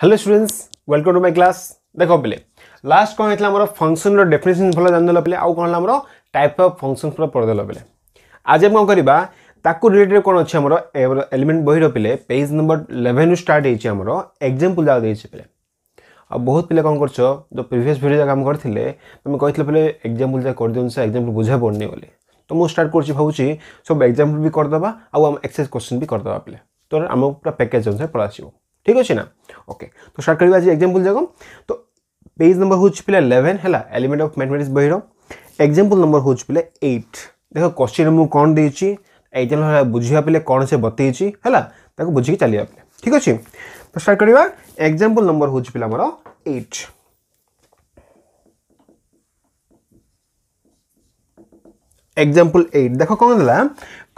hello students welcome to my class দেখ পিলে last କ'ଣ ହେଇଥିଲା ଆମର ଫଙ୍କସନ୍ର ଡେଫିନେସନ୍ ଭଲ ଜାଣିଦେଲ ପିଲେ ଆଉ କ'ଣ ହେଲା ଆମର ଟାଇପ୍ ଅଫ୍ ଫଙ୍କସନ୍ ପୁରା ପଢ଼ିଦେଲ ପିଲେ ଆଜି ଆମେ କ'ଣ କରିବା ତାକୁ ରିଲେଟେଡ୍ କ'ଣ ଅଛି ଆମର ଏଲିମେଣ୍ଟ ବହିର ପିଲେ ପେଜ୍ ନମ୍ବର ଇଲେଭେନ୍ରୁ ଷ୍ଟାର୍ଟ ହେଇଛି ଆମର ଏକ୍ଜାମ୍ପଲ୍ ଯାକ ଦେଇଛି ପିଲେ ଆଉ ବହୁତ ପିଲା କ'ଣ କରୁଛ ଯେଉଁ ପ୍ରିଭିୟସ୍ ଭିଡ଼ିଓ ଯାକ ଆମେ କରିଥିଲେ ତୁମେ କହିଥିଲେ ପିଲେ ଏକ୍ଜାମ୍ପଲ୍ ଯାକ କରିଦିଅନ୍ତୁ ସେ ଏକ୍ଜାମ୍ପଲ୍ ବୁଝା ପଡ଼ୁନି ବୋଲି ତ ମୁଁ ଷ୍ଟାର୍ଟ କରୁଛି ଭାବୁଛି ସବୁ ଏକ୍ଜାମ୍ପଲ୍ ବି କରିଦେବା ଆଉ ଆମ ଏକ୍ସରସାଇଜ୍ କ୍ୱେଶ୍ଚନ୍ ବି କରିଦେବା ପିଲେ ତ ଆମକୁ ପୁରା ପ୍ୟାକେଜ୍ ଅନୁସାରେ ପଳା ଆସିବ ଠିକ୍ ଅଛି ନା ଓକେ ତ ଷ୍ଟାର୍ଟ କରିବା ଆଜି ଏକ୍ଜାମ୍ପଲ୍ ଯାକ ତ ପେଜ୍ ନମ୍ବର ହେଉଛି ପିଲା ଇଲେଭେନ୍ ହେଲା ଏଲିମେଣ୍ଟ ଅଫ୍ ମ୍ୟାଥମେଟିକ୍ସ ବହିର ଏକ୍ଜାମ୍ପଲ୍ ନମ୍ବର ହେଉଛି ପିଲା ଏଇଟ୍ ଦେଖ କ୍ୱେଶ୍ଚିନ୍ ମୁଁ କ'ଣ ଦେଇଛି ଏକ୍ଜାମ୍ପଲ୍ ବୁଝିବା ପିଲେ କ'ଣ ସେ ବତେଇଛି ହେଲା ତାକୁ ବୁଝିକି ଚାଲିବା ପିଲେ ଠିକ୍ ଅଛି ତ ଷ୍ଟାର୍ଟ କରିବା ଏକ୍ଜାମ୍ପଲ୍ ନମ୍ବର ହେଉଛି ପିଲା ଆମର ଏଇଟ୍ एग्ज़ाम्पल एट देख कौन है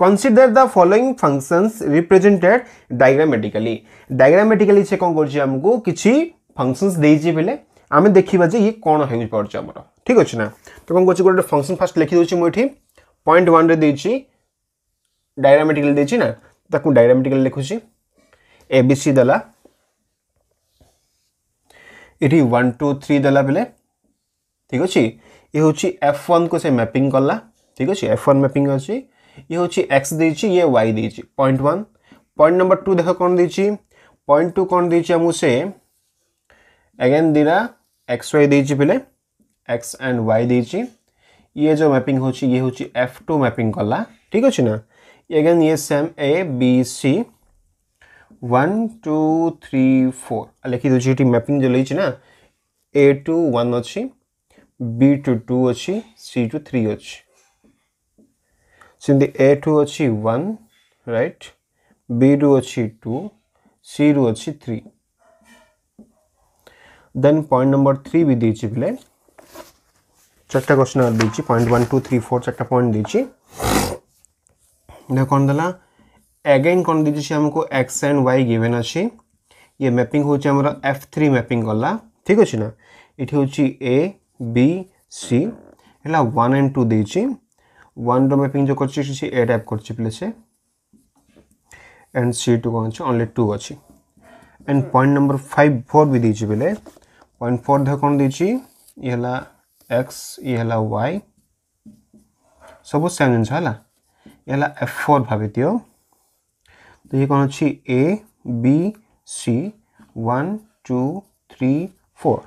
consider the following functions represented diagrammatically diagrammatically সে কোন করছি আমকু কিছু functions দেইছি বেলে আমি দেখিবা যে ইয়ে কোন হেউজ পড়ছে আমার ঠিক আছে না তো কোন করছি গোটে ফাংশন ফার্স্ট লিখি দউছি মু এটি পয়েন্ট 1 রে দেইছি diagrammatically দেইছি না তাকু diagrammatically লিখুছি abc দেলা এটি 1 2 3 দেলা বেলে ঠিক আছে এ হচ্ছে f1 কো সে ম্যাপিং কলা ঠিক আছে এফ ওয়ান ম্যাপিং ଅଛି ये हूँ एक्स देची, ये Y देची। Point one point number two देख कौन देची? पॉइंट टू कौन देची आमको से एगेन देला एक्स वाई देची पहले। एक्स एंड वाई देची। ये जो मैपिंग हो ये हूँ एफ़ टू मैपिंग कला। ठीक अच्छे ना? अगेन ये same A B C one two three four लिखी दूसरी ये मैपिंग जो लेची ना? ए टू वन अच्छी बी टू टू अच्छी सी टू थ्री अच्छी ଏ ଟୁ ଅଛି ୱାନ୍ ରାଇଟ୍ ବି ରୁ ଅଛି ଟୁ ସି ରୁ ଅଛି three then point number three ବି ଦେଇଛି ପିଲେ ଚାରିଟା କ୍ୱେଶ୍ଚନ୍ ଦେଇଛି point one two three four ଚାରିଟା ପଏଣ୍ଟ ଦେଇଛି ଦେଖ କ'ଣ ଦେଲା ଏଗେନ୍ କ'ଣ ଦେଇଛି ସେ ଆମକୁ ଏକ୍ସ ଆଣ୍ଡ ୱାଇ ଗିଭେନ୍ ଅଛି ଇଏ ମ୍ୟାପିଂ ହେଉଛି ଆମର ଏଫ୍ ଥ୍ରୀ ମ୍ୟାପିଂ କଲା ଠିକ୍ ଅଛି ନା ଏଠି ହେଉଛି ଏ ବି ସି ହେଲା ୱାନ୍ ଆଣ୍ଡ ଟୁ ଦେଇଛି वन रो मैपिंग जो कर ए टाइप कर एंड सी टू कौन अच्छे ओनली टू अच्छी and point number five four भी दीची बेले पॉइंट फोर देख कौन दीची ये एक्स ये वाई सब सेम जिन ये एफ़ फोर भाभी दियो तो ये कौन अच्छी A B C one two three four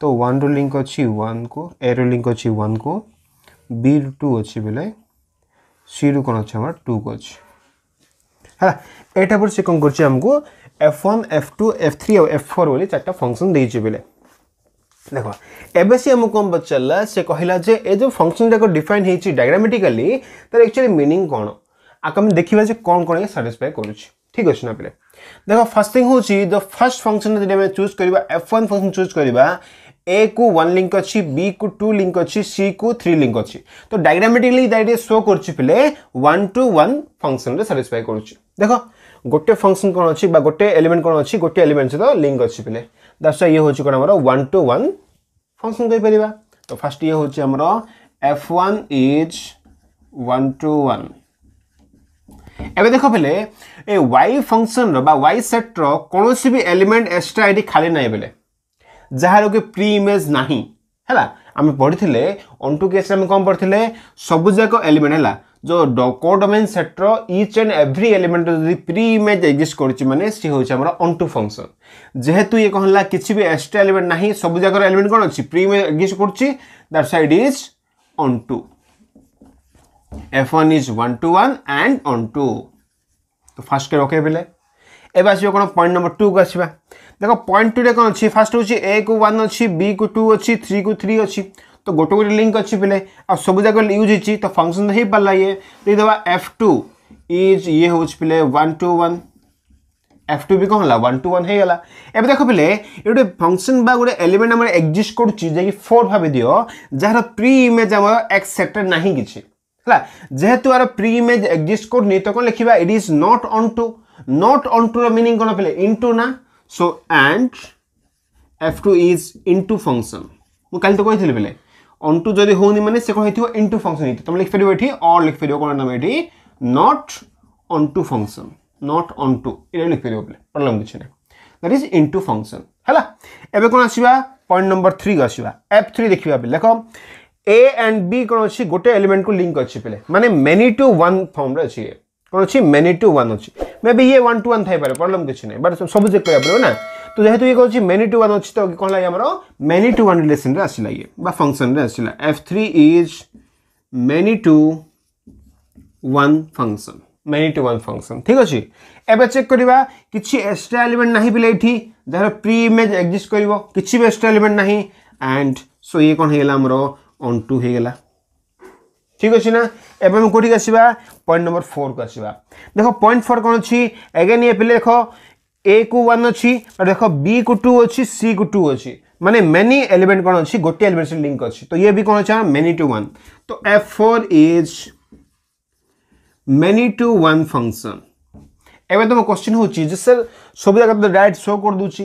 तो वन रो लिंक अच्छी वन को ए रो लिंक अच्छी वन को টু ଅଛି ବେଲେ ସିରୁ କ'ଣ ଅଛି ଆମର ଟୁକୁ ଅଛି ହେଲା ଏଇଟା ପରେ ସେ କ'ଣ କରୁଛି ଆମକୁ F one F two F three ଆଉ ଏଫ୍ ଫୋର୍ ବୋଲି ଚାରିଟା ଫଙ୍କସନ୍ ଦେଇଛି ବେଲେ ଦେଖ ଏବେ ସେ ଆମକୁ କ'ଣ ପଚାରିଲା ସେ କହିଲା ଯେ ଏ ଯେଉଁ ଫଙ୍କସନ୍ ଯାକ ଡିଫାଇନ୍ ହେଇଛି ଡାଇଗ୍ରାମେଟିକାଲି ତାର ଆକ୍ଚୁଆଲି ମିନିଂ କ'ଣ ଆକୁ ଆମେ ଦେଖିବା ଯେ କ'ଣ କ'ଣ ସାଟିସ୍ଫାଏ କରୁଛି ଠିକ୍ ଅଛି ନା ପିଲେ ଦେଖ ଫାର୍ଷ୍ଟ ଥିଙ୍ଗ ହେଉଛି ଦ ଫାର୍ଷ୍ଟ ଫଙ୍କସନ୍ ଯଦି ଆମେ ଚୁଜ୍ କରିବା ଏଫ୍ ୱାନ୍ ଫଙ୍କସନ୍ ଚୁଜ୍ କରିବା ए को वन लिंक अच्छी बी को टू लिंक अच्छी सी को थ्री लिंक अच्छी तो डायग्रामेटिकली दैट इज शो कर पिले वन टू वन फंक्शन रे साटिस्फाई कर देख गोटे फंक्शन कौन अच्छी गोटे एलिमेंट कौन अच्छी गोटे एलिमेंट सहित लिंक अच्छी पिले दैट्स ये हूँ कौन आम वन टू वन फंक्शन कहीपर तो फास्ट ये हूँ आमर F one is one two one এবে দেখ বেলে এই ওয়াই ফংশন বা ওয়াই সেট্র কোণী বি এলিমেন্ট এক্সট্রা এটি খালি নাই বেলে ଯାହାର କି ପ୍ରି ଇମେଜ୍ ନାହିଁ ହେଲା ଆମେ ପଢ଼ିଥିଲେ ଅଣ୍ଟୁ କେସ୍ରେ ଆମେ କ'ଣ ପଢ଼ିଥିଲେ ସବୁଯାକ ଏଲିମେଣ୍ଟ ହେଲା ଯେଉଁ କୋ domain ସେଟ୍ର each and every element ଯଦି ପ୍ରି ଇମେଜ୍ ଏକ୍ଜିଷ୍ଟ କରୁଛି ମାନେ ସିଏ ହେଉଛି ଆମର ଅଣ୍ଟୁ ଫଙ୍କସନ୍ ଯେହେତୁ ଇଏ କ'ଣ ହେଲା କିଛି ବି ଏକ୍ସଟ୍ରା ଏଲିମେଣ୍ଟ ନାହିଁ ସବୁଯାକର ଏଲିମେଣ୍ଟ କ'ଣ ଅଛି ପ୍ରି ଇମେଜ୍ ଏକ୍ଜିଷ୍ଟ କରୁଛି that side is onto F one is one two one and onto ତ ଫାର୍ଷ୍ଟ କେ ରଖେଇଲେ ଏବେ ଆସିବ କ'ଣ ପଏଣ୍ଟ ନମ୍ବର ଟୁକୁ ଆସିବା देख पॉइंट टू कौन अच्छी? फास्ट हूँ ए को वन अच्छी बी को टू अच्छी थ्री को थ्री अच्छी। तो गोटे गोटे लिंक अच्छी पे आ सब जगह यूज़ हो तो फ़ंक्शन हो पारा ये। देदेबा एफ़ टू इज़ ये हूँ पे one two one F two भी कौन है वन टू वन हो गला एवं देख पे गोटे फ़ंक्शन बा गोटे एलिमेंट आम एक्जिस्ट कर फोर भाव दियो जार प्री इमेज आम एक्स सेक्टर ना कि जेहेतु आर प्री इमेज एक्जिस्ट करनी तो कौन लिखा it is not onto not onto meaning कौन पे इनटू ना So and f2 is into function. ମୁଁ କାଲି ତ କହିଥିଲି ବେଲେ ଅଣ୍ଟୁ ଯଦି ହେଉନି ମାନେ ସେ କ'ଣ ହେଇଥିବ ଇଣ୍ଟୁ ଫଙ୍କସନ୍ ହେଇଥିବ ତମେ ଲେଖିପାରିବ ଏଠି ଅର୍ ଲେଖିପାରିବ କ'ଣ ତମେ ଏଠି not onto function not onto ଏଇଟା ଲେଖିପାରିବ ବେଲେ ପ୍ରୋବ୍ଲେମ୍ କିଛି ନାହିଁ ଦ୍ୟାଟ୍ ଇଜ୍ ଇଣ୍ଟୁ ଫଙ୍କସନ୍ ହେଲା ଏବେ କ'ଣ ଆସିବା ପଏଣ୍ଟ ନମ୍ବର ଥ୍ରୀକୁ ଆସିବା ଏଫ୍ ଥ୍ରୀ ଦେଖିବା ବେଲେ ଦେଖ ଏ ଆଣ୍ଡ ବି କ'ଣ ଅଛି ଗୋଟେ ଏଲିମେଣ୍ଟକୁ ଲିଙ୍କ୍ ଅଛି ବେଲେ ମାନେ ମେନି ଟୁ ୱାନ୍ ଫର୍ମରେ ଅଛି कौन अच्छी मेनी टू वन अच्छी मे बी ये वन टू वन थी प्रॉब्लम किसी ना बट सब चेक करा पड़ो ना? तो जेहेतु ये कौन मेनी टू वन अच्छी तो कौन लगे आम मेनी टू वन रिलेसन आसला ये। फ़ंक्शन आसला F three is many to one function many to one function ठीक अच्छे एवं चेक करवा कि एक्सट्रा एलिमेंट ना पे ये जार प्री इमेज एक्जिस्ट कर कि एक्सट्रा एलिमेंट ना एंड सो ये कौन होगा आमर अन टू होगा ठीक अच्छे ना एवं कौटी आसवा पॉइंट नंबर फोर को आसवा देख पॉइंट फोर कौन अच्छी एगेन ये पे देख ए को वन अच्छी देख बी को टू अच्छी सी को टू अच्छी माने मेनी एलिमेंट कौन अच्छी गोटे एलिमेंट से लिंक अच्छी तो ये भी कौन अच्छा मेनी टू वन तो F four is many to one function एवं तुम क्वेश्चन हो सर सब जगह तो डायरेक्ट शो कर दूची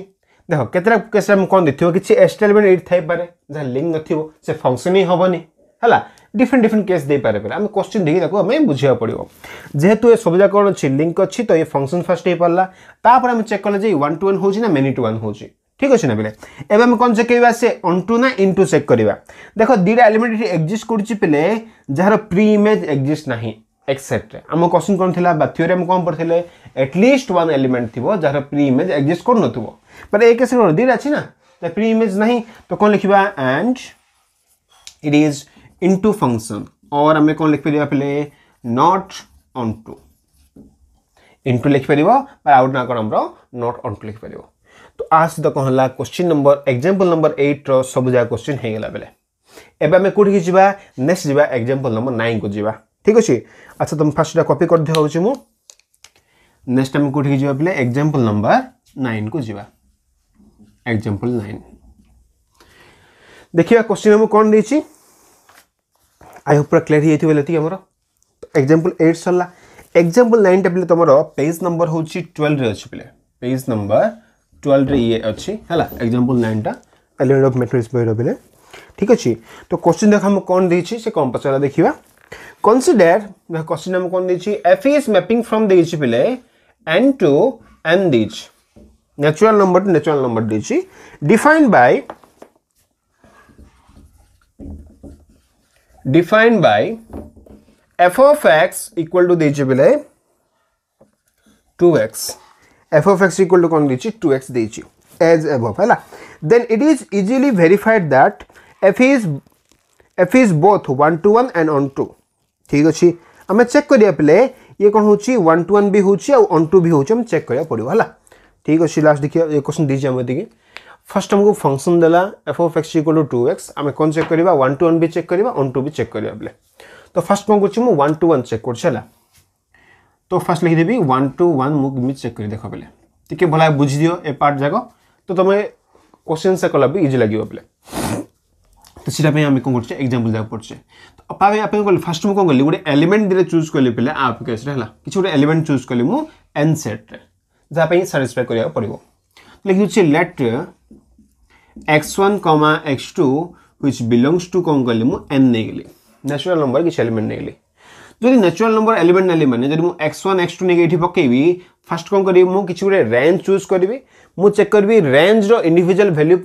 देख केतटा केस कौन देखिए किसी एक्सट्रा एलिमेंट ये थाईपे जहाँ लिंक न फ़ंक्शन ही हेनी है डिफरेन्ट डिफरेन्ट केस दे पारे आम क्वेश्चन देखिए आम बुझा पड़ो जेहेतु ये सब जगह कौन अच्छी लिंक अच्छी तो ये फ़ंक्शन फास्ट हो पारा तापर आम चेक कले वन टू वन हो मेनी टू वन हो ठीक अच्छे ना पे एवं आम कौन चेक करवा से अन टू ना इन टू चेक करवा देख दुटा एलिमेंट ये एक्जिस्ट करे जार प्री इमेज एक्जिस्ट ना एक्सेट्रे आम क्वेश्चन कौन थी थ्योरी आम कौन पढ़ते एटलिस्ट वन एलिमेंट थी जार प्री इमेज एक्जिस्ट कर बट एक केस दुटा अच्छी ना प्री इमेज ना तो कौन लिखा and it is into function और आम कौन लिखिपर पे नट टू इनटू लिखिपर आउ ना कौन आम नट अन टू लिखिपर तो आ सहित कौन है question number example number eight सब जगह क्वेश्चन होगा बेले एवं आम कौटी जावा? नेक्स्ट जावा एक्जामपल नंबर नाइन को जावा। ठीक अच्छे अच्छा तुम फास्ट कपी कर दिखाऊँ मु। नेक्स्ट आम कौटी जावा पे एक्जामपल नंबर नाइन को जावा। एक्जामपल नाइन देखिए क्वेश्चन मुझे कौन देती आई होप पूरा क्लियर हो जाती आमर एक्जामपल एट सरला एक्जामपल नाइन पे तुम पेज नंबर हूँ ट्वेल्व अच्छे पे पेज नंबर ट्वेल्व ये अच्छी है एक्जामपल नाइनटा एलिमेंट अफ मैथमेटिक्स बही पे ठीक अच्छे तो क्वेश्चन देख कौन देती से कौन पचारा देखा कनसीडर क्वेश्चन आम कौन देती एफ इज मैपिंग फ्रम देती पे N to N these natural number to natural number দিয়েছি defined by defined by f of x equal to the বেলে 2x f of x equal to কোন দিয়েছি 2x দিয়েছি as above হ্যাঁ then it is easily verified that f is f is both 1 to 1 and on 2 ঠিক আছে আমি check করিয়া পেলে ইয়ে কোন হচ্ছে 1 to 1 বি হচ্ছে আর on to বি হচ্ছে আমি চেক করিয়া পড়িব হ্যাঁ ঠিক আছে লাস্ট দেখিয়া এই কোশ্চেন দিয়েছি আমি দিকে फ़र्स्ट आमको फ़ंक्शन देला F of X equal to two X आम कौन चेक करवा वन टू वन भी चेक करवा वन टू भी चेक करवा बोले तो फास्ट कौन कर वन टू वन चेक कर तो फास्ट लिखिदेवी वन टू वन मुझे चेक कर देख बोले टी भला बुझी दियो ए पार्ट जाक तो तुम क्वेश्चन से कला भी इजी लगे बोले तो सीटा आम कौन कर एक्जामपल जाक पड़े तो आप फास्ट मुझे कौन कली गोटे एलिमेंट दिए चूज़ कली पे आप केस किसी गोटे एलिमेंट चूज़ कली मुझे एन सेट्रे जहाँपाई साटिस्फाई करा पड़ो लिखी let X comma comma X two to belongs to कौन कल नै गेली नेचुरल नंबर किसी एलिमेंट नहींगली गेली न्याचुराल नंबर एलिमेंट नै माने जदि मु x1 x2 नै एठी पकेबी फास्ट कौन करी मु किछ गुडे चूज़ करी मुझे चेक करबी रेंज रो इंडिविजुअल वैल्यू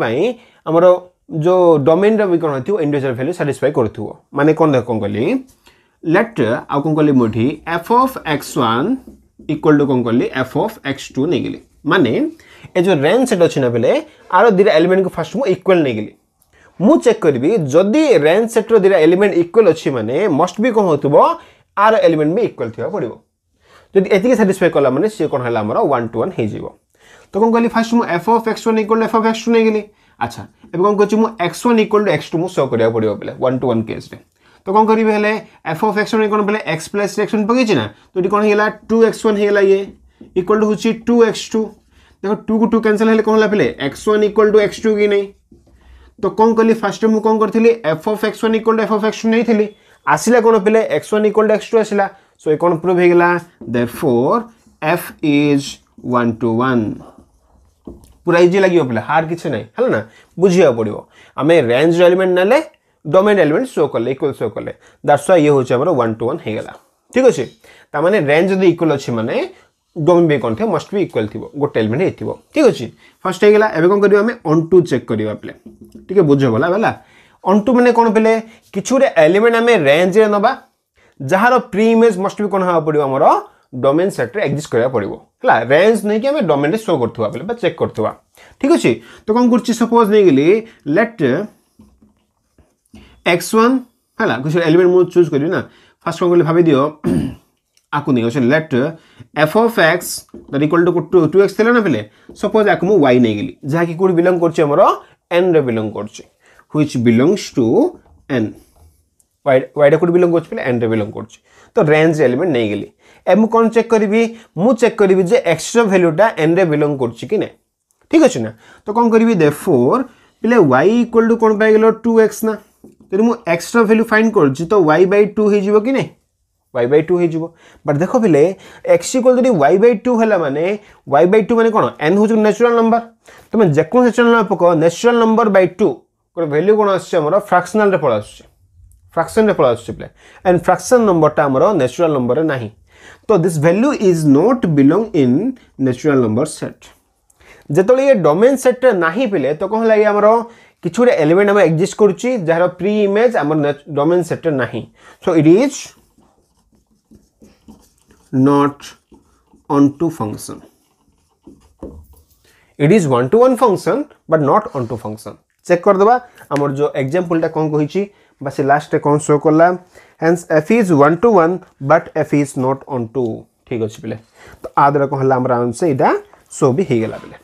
जो डोमेन रो कोन होथियो इंडिविजुअल वैल्यू सैटिस्फाई करथियो माने कोन कोन कली लेट कौन कल कली मुठी f of x1 equal to कोन कली f of x2 नै गेली माने ये जो रेंज सेट अच्छे ना पे आर दुटा एलिमेंट को फास्ट मुझे इक्वल नहीं गली मु चेक करी जदि रेंज सेट्र दुटा एलिमेंट इक्वल अच्छी माने मस्ट भी कौन हो आर एलिमेंट भी इक्वल थी पड़ो जदि एति साटिस्फाई कला मैंने सी कौन है वन टू वन हो तो कौन कहली फास्ट मुझे F of X one equal F of X two नहीं गली अच्छा एवं कौन कर X one equal to X two मुझे शो करा पड़ो पे वन टू वन केस तो कौन करेंगे हेले एफ़ ऑफ़ एक्स वन कौन पे एक्स प्लस एक्स वन पकई ना तो ये कौन होगा टू एक्स वन होगा ये इक्वल टू हूँ टू एक्स टू देखो टू को टू कैनसल हेल्ले कौन पे X one equal to X two कि नहीं तो कौन कली फास्ट मुझे कौन करी F of X one equal to F of X two नहीं थी आसला कौन पे X one equal to X two आसला सो ये कौन प्रूव होगा therefore F is one to one पूरा इजी लगे पे हार किसी ना है ना बुझा पड़ो आम रेंज एलिमेंट ना डोमेन एलिमेंट शो कले इक्वल शो कले दैट्स वाई ये हूँ वन टू वन होगा ठीक अच्छे ताने रेंज जब इक्वल अच्छे मैंने डोमेन भी कौन थी मस्ट भी इक्वाल थी गोटे एलिमेंट हो ठीक अच्छे फ़र्स्ट होगा एवं कौन करें अन टू चेक करवा पे टी बुझ गला है अन टू मैंने कौन पे कि एलिमेंट आम रेंज में नवा जार प्री इमेज मस्ट भी कौन हाँ पड़ो आमर डोमेन सेट्रे एक्जिस्ट करा पड़ो है रेंज नहीं कि आम डोमेन शो कर चेक करवा ठीक अच्छे तो कौन कर सपोज़ नहीं गली लेट एक्स वन एलिमेंट मुझे चूज़ करी ना फास्ट कौन कल भाई दियो आपको नहीं अच्छे let F of X that equal to two two X थे ना पे सपोज़ आपको मुझे वाई नहीं गली जहाँकि कौट बिलंग कर एन रे बिलंग कर ह्विच बिलंगस टू एन वाईटा कौट बिलंग कर एन रे बिलंग कर तो रेंज एलिमेंट नहीं गली ए मुझे कौन चेक करी मु चेक करी जे एक्स भैल्यूटा एन रे बिलंग कर ना ठीक अच्छे ना तो कौन करी दे फोर पे वाई इक्वल टू कौन पाइल टू एक्स ना तो मुझे एक्स भैल्यू फाइन कर तो वाई बै टू हो कि नहीं वाई बै टू हो बट देख पे एक्स इक्वल जो वाई बै टू है मैंने वाई बै टू मैंने कौन एन हूँ नेचुराल नंबर तुम जेको नेचुराल नंबर पक नेचुराल नंबर बै टू गोटे भैल्यू कौन आम फ्राक्शनाल पल आस फ्राक्शन पल आस एंड फ्राक्शन नंबरटा आम नेचुराल नंबर ना तो this value is not belong in natural number set जो ये डोमेन सेट्रे ना पे तो कौन है आमर कि गोटे एलिमेंट आम एक्जिस्ट कर प्री इमेज आम डोमेन सेट्रे ना so it is not onto function it is one to one function but not onto function check कर दबा हमर जो एग्जांपलटा कोन कहि छी बस लास्ट रे कोन शो करला hence f is 1 to 1 but f is not onto ठीक अछि पले तो आदर को हला हमरा आंसर इदा शो भी हे गेला पले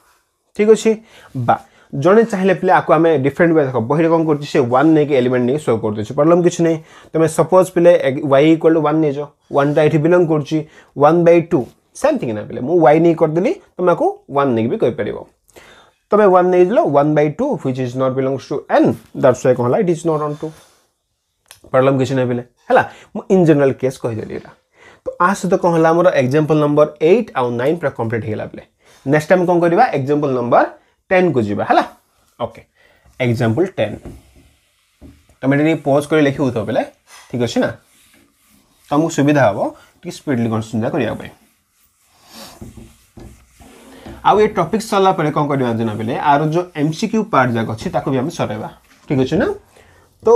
ठीक अछि बा জনে চাইলে পিলে আকু আমি ডিফরেন্ট ওয়ে দেখ বহিরে কম করছি সে ওয়ান নেকি এলিমেন্ট নিয়ে শো করদেছু প্রবলেম কিছু নেই তুমি সপোজ পিলে ওয়াই ইকুয়াল টু ওয়ান নিয়েছ ওয়ানটা এটি বিলং করছি one by two same thing না পিলে মু ওয়াই নেই করেদেলি তুমি আকু ওয়ান নেকি বি কইপারিব তুমি one নেইছিল one by two which is not belongs to N that's why কহলা it is not onto problem কিছু নাই পিলে হ্যাঁ মু ইন জেনারেল কেস কহিদেলি এটা তো আ সহ কহলা আমার এক্সাম্পল নম্বর এইট আউ নাইন পুরা কমপ্লিট হয়ে গেলা পিলে নেক্সট টাইম কম করা এক্সাম্পল নম্বর টেনকু যা হল ওকে এক্সাম্পল টেন তুমি এটা টিকে পোজ করে লেখি থাও পিলা ঠিক আছে না তোমাকে সুবিধা হব টিকে স্পিডলি কনসিডা করা আউ এ টপিক সরলা পরে কম করা জানা বেলে আর যে এমসিকিউ পার্ট যাক অছি তাকে বি আমি সরাইবা ঠিক আছে না তো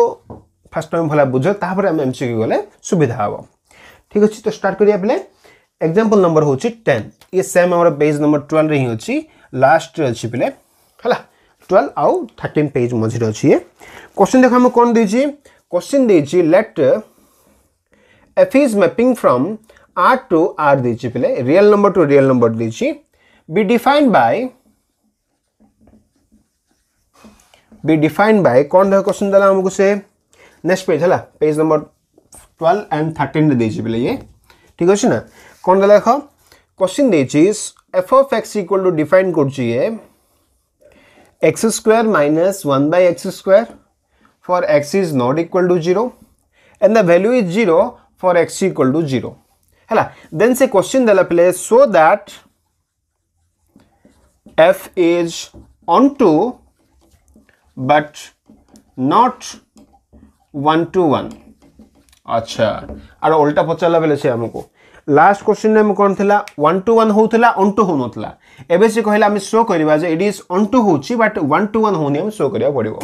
ফার্স্ট তুমি ভালো বুঝ তাপরে আমি এমসিকিউ গলে সুবিধা হব ঠিক আছে তো স্টার্ট করা বেলে এক্সাম্পল নম্বর হচ্ছে টেন ये सेम आम पेज नंबर ट्वेल्व हिं अच्छी लास्ट अच्छी पे है ट्वेल्व आउ थर्टीन पेज मझे अच्छी क्वेश्चन देख आम कौन दे question they let f is mapping from R to R दे पे real number to real number they be defined by be defined by कौन देख क्वेश्चन देला हमको से नेक्स्ट पेज है page number twelve and thirteen दे पे ये ठीक अच्छे ना कौन देला देख question they f of x equal to define कर x square minus 1 by x square for x is not equal to 0 and the value is 0 for x equal to 0 है then say question dela pele so that f is onto but not 1 to 1 अच्छा are उल्टा पचारा बेले से हमको last question में कौन था one to one होता अंटू हो ना एवं से कहला आम शो करवा इट इज़ अंटू हो बट वन टू वन होनी शो करा पड़ो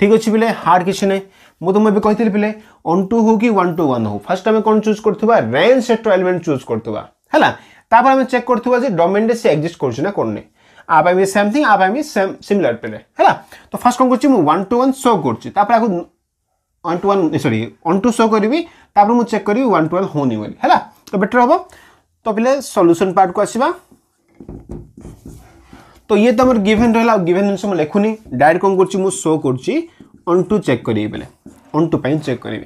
ठीक अच्छे पे हार्ड किसी ना मुझे तुम कही पे अंटू हो कि वन टू वन हो फास्ट आम कौन चूज़ करवा रेंज सेट एलिमेंट चूज़ करवा है चेक करवा डोमेन से एक्जिस्ट कर कौन आप भी सेम थिंग आप भी सेम सिमिलर पे है तो फास्ट कौन कर वन टू वन शो कर वन टू वन सरी वन टू शो करी मुझे चेक करी वन टू वन होनी है तो बेटर हम तो पे को तो ये तो गिभेन रहा गिभेन जिन लिखुनी डायरेक्ट कौन कर शो कर चेक करी पे अंटू चेक करी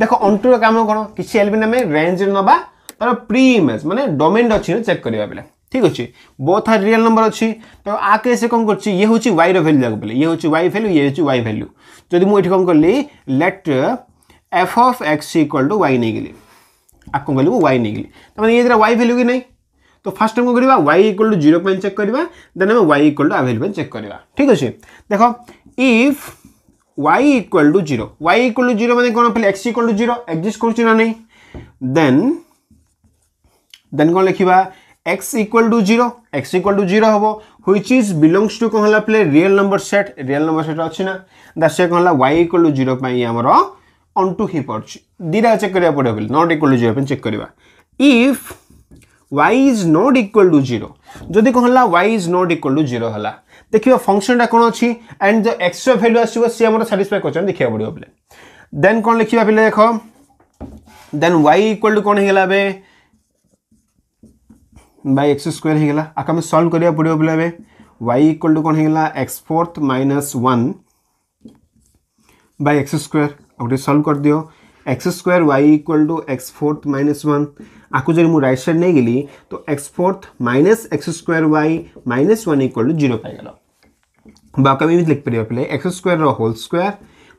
देख अंटूर कम कौन? किसी एलिमेंट आम रेंज नवा तार प्री इमेज मानने डोमेन अच्छी चेक करवा पे ठीक अच्छे? बोथ आर रियल नंबर अच्छी। तो आ केस कौन कर हूँ वाई रैल्यू जाक पे ये हूँ वाई भैल्यू ये हूँ वाई भैल्यू जब मुझे कौन कली let f of x equal to y नहीं गली। आपको कहलु वाई नहीं तमें ये वाई भैल्यू कि नहीं तो फास्ट टाइम कौन करवा y equal to zero check करवा देन आम y equal to available check करवा ठीक अच्छे देख if y equal to zero y equal to zero मैंने कौन पे x equal to zero exist कर नहीं देन देन कौन लिखा x equal to zero x equal to zero हम ह्विच इज़ बिलंगस टू कौन पे real number set real number set अच्छी ना दैट से कौन वाई इक्वल टू ज़ीरो आमर अन टू ही पड़े दीटा चेक करा पड़े not equal to zero check करवा if y is not equal to zero जदि कौन y is not equal to zero देखिए फंक्शनटा कौन अच्छी एंड जो एक्सट्रा भैल्यू आसो सी आम साटिस्फाई कर देखा पड़ो पे देन कौन लिखा पे देख एक्स आम सल्व करा वाई होगा x fourth minus x square गोटे सल्व कर x y x minus one आपको जब मुझे रईट सैड नहीं गली तो x fourth minus x square y minus one equal to zero बाकी एमती लिखिपर पे x square whole square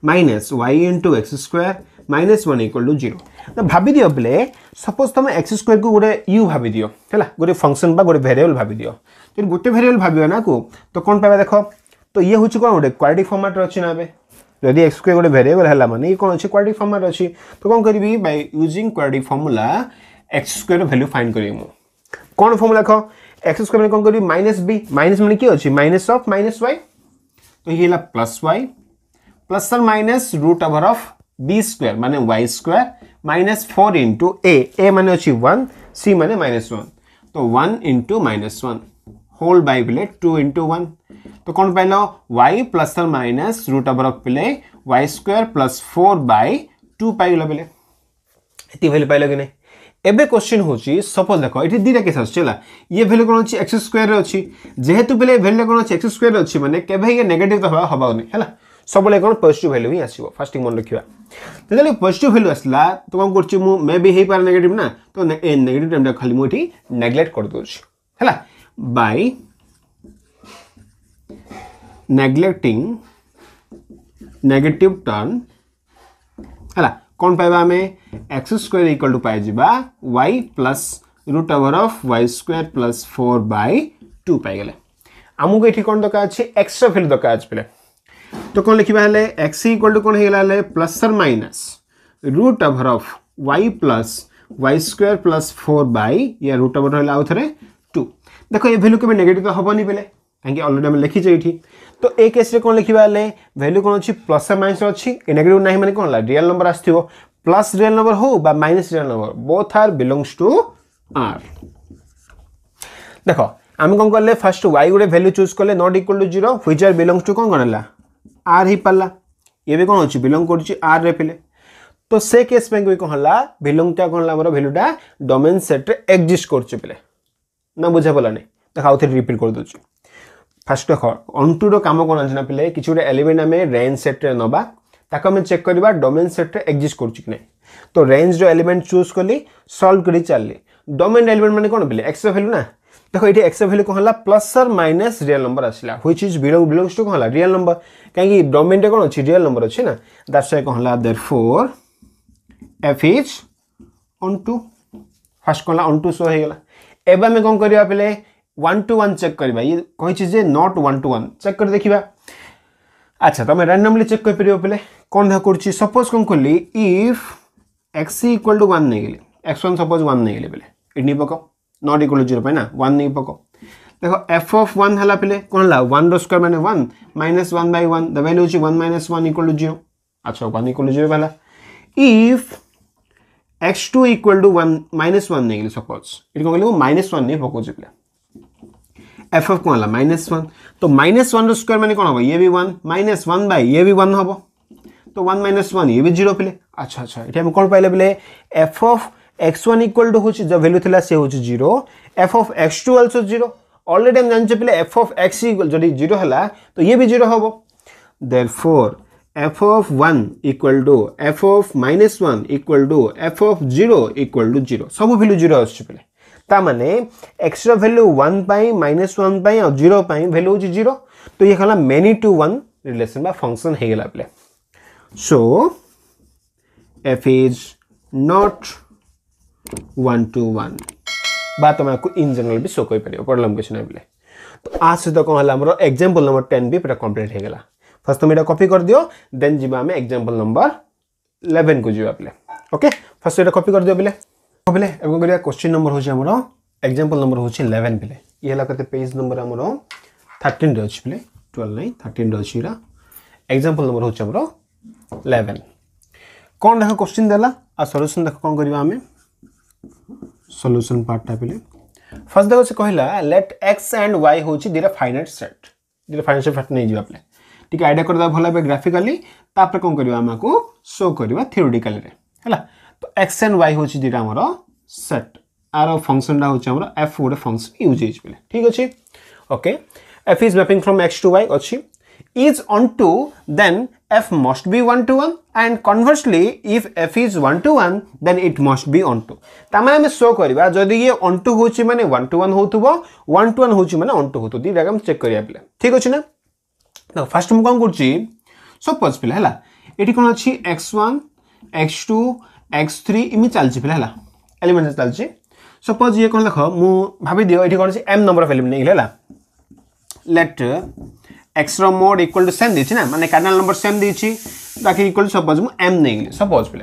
minus y into x square minus one equal to zero भाव दियो पे सपोज़ तुम एक्स स्क्वायर को गोटे यू भाव दियो, है गोटे फ़ंक्शन गोटे भेरिएबल भाव दियो। जो गोटे भेरिएबल भाव ना को तो कौन पाइबा देख? तो ये हूँ कौन? गोटे क्वालिटी फर्माट अच्छी ना जदि एक्स स्क्वायर गोटे भेरिएबल है मैंने, ये कौन अच्छे क्वालिटी फर्माट अच्छी तो कौन करी by using quality formula x square value find करी कौन फर्मूला देख एक्स स्क्वायर कौन करी माइनस बी माइनस मैंने किए अच्छी माइनस अफ माइनस वाई तो ये प्लस वाई प्लस और minus root over of b square माने y square minus four into a a माने अच्छी वन सी माने माइनस वन तो one into minus one whole by पे टू इंटू वन तो कौन पाइल वाई प्लस और माइनस रूट ओवर अफ पे y square plus four by two pile पे ये भैल्यू पाइल कि नहीं एबे क्वेश्चन होची सपोज़ देखो ये दीटा केस आसला ये भैल्यू कौन अच्छी एक्स अच्छी जेहेतु पे भैल्यू कौन अच्छी एक्स अच्छी मैंने नेगेटिव तो हवा हबानी है सब कौन पजिट भैल्यू ही आसो फास्ट मन रखा तो पजिट भैल्यू आसला तो कौन कर मे भी हो पारे नेगेटिव ना तो नेगेटिव टाइम खाली मुझे नेग्लेक्ट कर दूसरी है बाय नेग्लेक्टिंग नेगेटिव टर्न है कौन पाइबा आम x square equal to pi y plus root over of y square plus four by two पाइगले आमको ये कौन दरकार अच्छे? एक्सट्रा भैल्यू दरकार पे तो कौन लिखा है एक्स इक्वाल टू कौन होगा प्लस और minus root over of y plus y square plus four by या रुट ओवर रहा आउ थे टू देख ये भैल्यू कभी नेगेटिव तो हेनी पे कहीं अलरेडी आम लिखीचे ये तो ए केस कौन लिखा भैल्यू कौन अच्छी प्लस माइनस अच्छी नेगेटिव ना मैंने कौन रियल नंबर आसो प्लस रियल नंबर हो minus real number both are belongs to R देख आम कौन कले फास्ट वाई गोटे भैल्यू चूज़ कले not equal to zero which are belongs to कौन कौन है आर ही पारा ये भी कौन अच्छी बिलोंग कर पे तो से केस भी कौन है बिलोंगटा कौन है भैल्यूटा डोमेन सेट्रे एक्जिस्ट कर ना बुझा पलानी देख आउ थे रिपिट कर दूसरी फास्ट देख अंटूर कम कौन अच्छे ना पे किसी गोटे एलिमेंट आम रेंज सेट्रे नवा ताको आम चेक करवा डोमेन सेट्रे एक्जिस्ट कर तो रेंज रो एलिमेंट चूज़ कली सल्व कर चलली डोमेन एलिमेंट मैंने कौन पे एक्स भैल्यू ना देखो ये एक्स भैल्यू कौन है प्लस और माइनस रियल नंबर आसला which is belong belongs to कौन है रियल नंबर कहीं डोमेन कौन अच्छी रियल नंबर अच्छे ना दैट्स कौन है therefore f is onto first कौन अन टू शो हो गला एवं आम कौन करवा पे वन टू वन चेक करवा ये कही not one to one check कर देखा अच्छा तुम रैंडमली चेक कर पे कौन देख कर सपोज़ कौन कली? If x equal to one नहीं गली। एक्स वन सपोज़ वन नहीं गली पे इट नहीं पक। नट इक्वल ज़ीरो ना। वन नहीं पक। देखो एफ़ अफ वन है कौन है वन रोस्क्वायर मैंने one minus one by one the value हूँ one minus one equal to zero अच्छा one equal to zero if x two equal to one minus one suppose ये कौन कह minus one नहीं पकाऊे पे एफ़ एफ़ कौन है माइनस वन तो माइनस वन स्क्वायर मैंने कौन हम ये भी वन माइनस वन बै ये भी वन हम तो वन माइनस वन ये भी ज़ीरो पे अच्छा अच्छा ये कौन पाइले बोले f of x one equal to हूँ जो भैल्यू थी सी हूँ zero f of x two also zero already आम जाने पे एफ़ अफ एक्स जो ज़ीरो है तो ये भी ज़ीरो हम therefore f of one equal to f of minus one equal to f of zero equal to zero सब भैल्यू ज़ीरो आसपे ताने extra value one minus one और ज़ीरो भैल्यू हूँ ज़ीरो तो ये कहला many to one relation function हो गला पे so f is not one to one तुम आपको इन जनरल भी शो कर प्रॉब्लम किसी ना बोले तो आ सहित कौन है एक्जामपल नंबर टेन भी पूरा कंप्लीट हो गला फ़र्स्ट तुम यहाँ कपी कर दियो देन जी आम एक्जामपल नंबर इलेवेन को जी पे ओके फ़र्स्ट यहाँ कपी कर बोले क्वेश्चन नंबर होची हमरो नंबर हूँ इलेवेन पे ये है पेज नंबर आम थर्टीन अच्छी पे ट्वेल्व नाइन थर्टीन अच्छी एग्जांपल नंबर हूँ इलेवेन कौन देख क्वेश्चन देला आ देख कौन करवा आम सॉल्यूशन पार्टा पे फ़र्स्ट देख से कहला लेट एक्स एंड वाई हूँ दुटा फाइनाइट सेट दुटा फाइनाइट सेट नहीं जा पे टी आइडिया करदे भल भाव ग्राफिकाली तापर कौन करवा शो करवा थियोरिटिकाली है तो एक्स एंड वाई हूँ दुटा आमर सेट आर फंक्शनटा हूँ एफ़ गोटे फ़ंक्शन यूज़ हो ठीक अच्छे okay f is mapping from x to y अच्छी is on to then f must be 1 to 1 and conversely, if f is 1 to 1 then it must be on to तामाने हमें show करबा जदी ये on to होची माने 1 to 1 होतुबो 1 to 1 होची माने on to होतु दी हम चेक करिया पिले ठीक अछि ना तो फ़र्स्ट हम कोन करछि सपोज़ पिले हला एठी कोन अछि x1 x2 x3 इमि चलछि पिले हला एलिमेंट चलछि सपोज़ ये कोन देखो, मु भाबी दियो एठी कोन अछि m नंबर ऑफ़ एलिमेंट हला लेट एक्स रोड इक्वल टू सेम दी ना, मैंने कार्डिनाल नंबर सेम दी बाकी इक्वल टू सपोज़ मुझे एम नहीं सपोज़ पे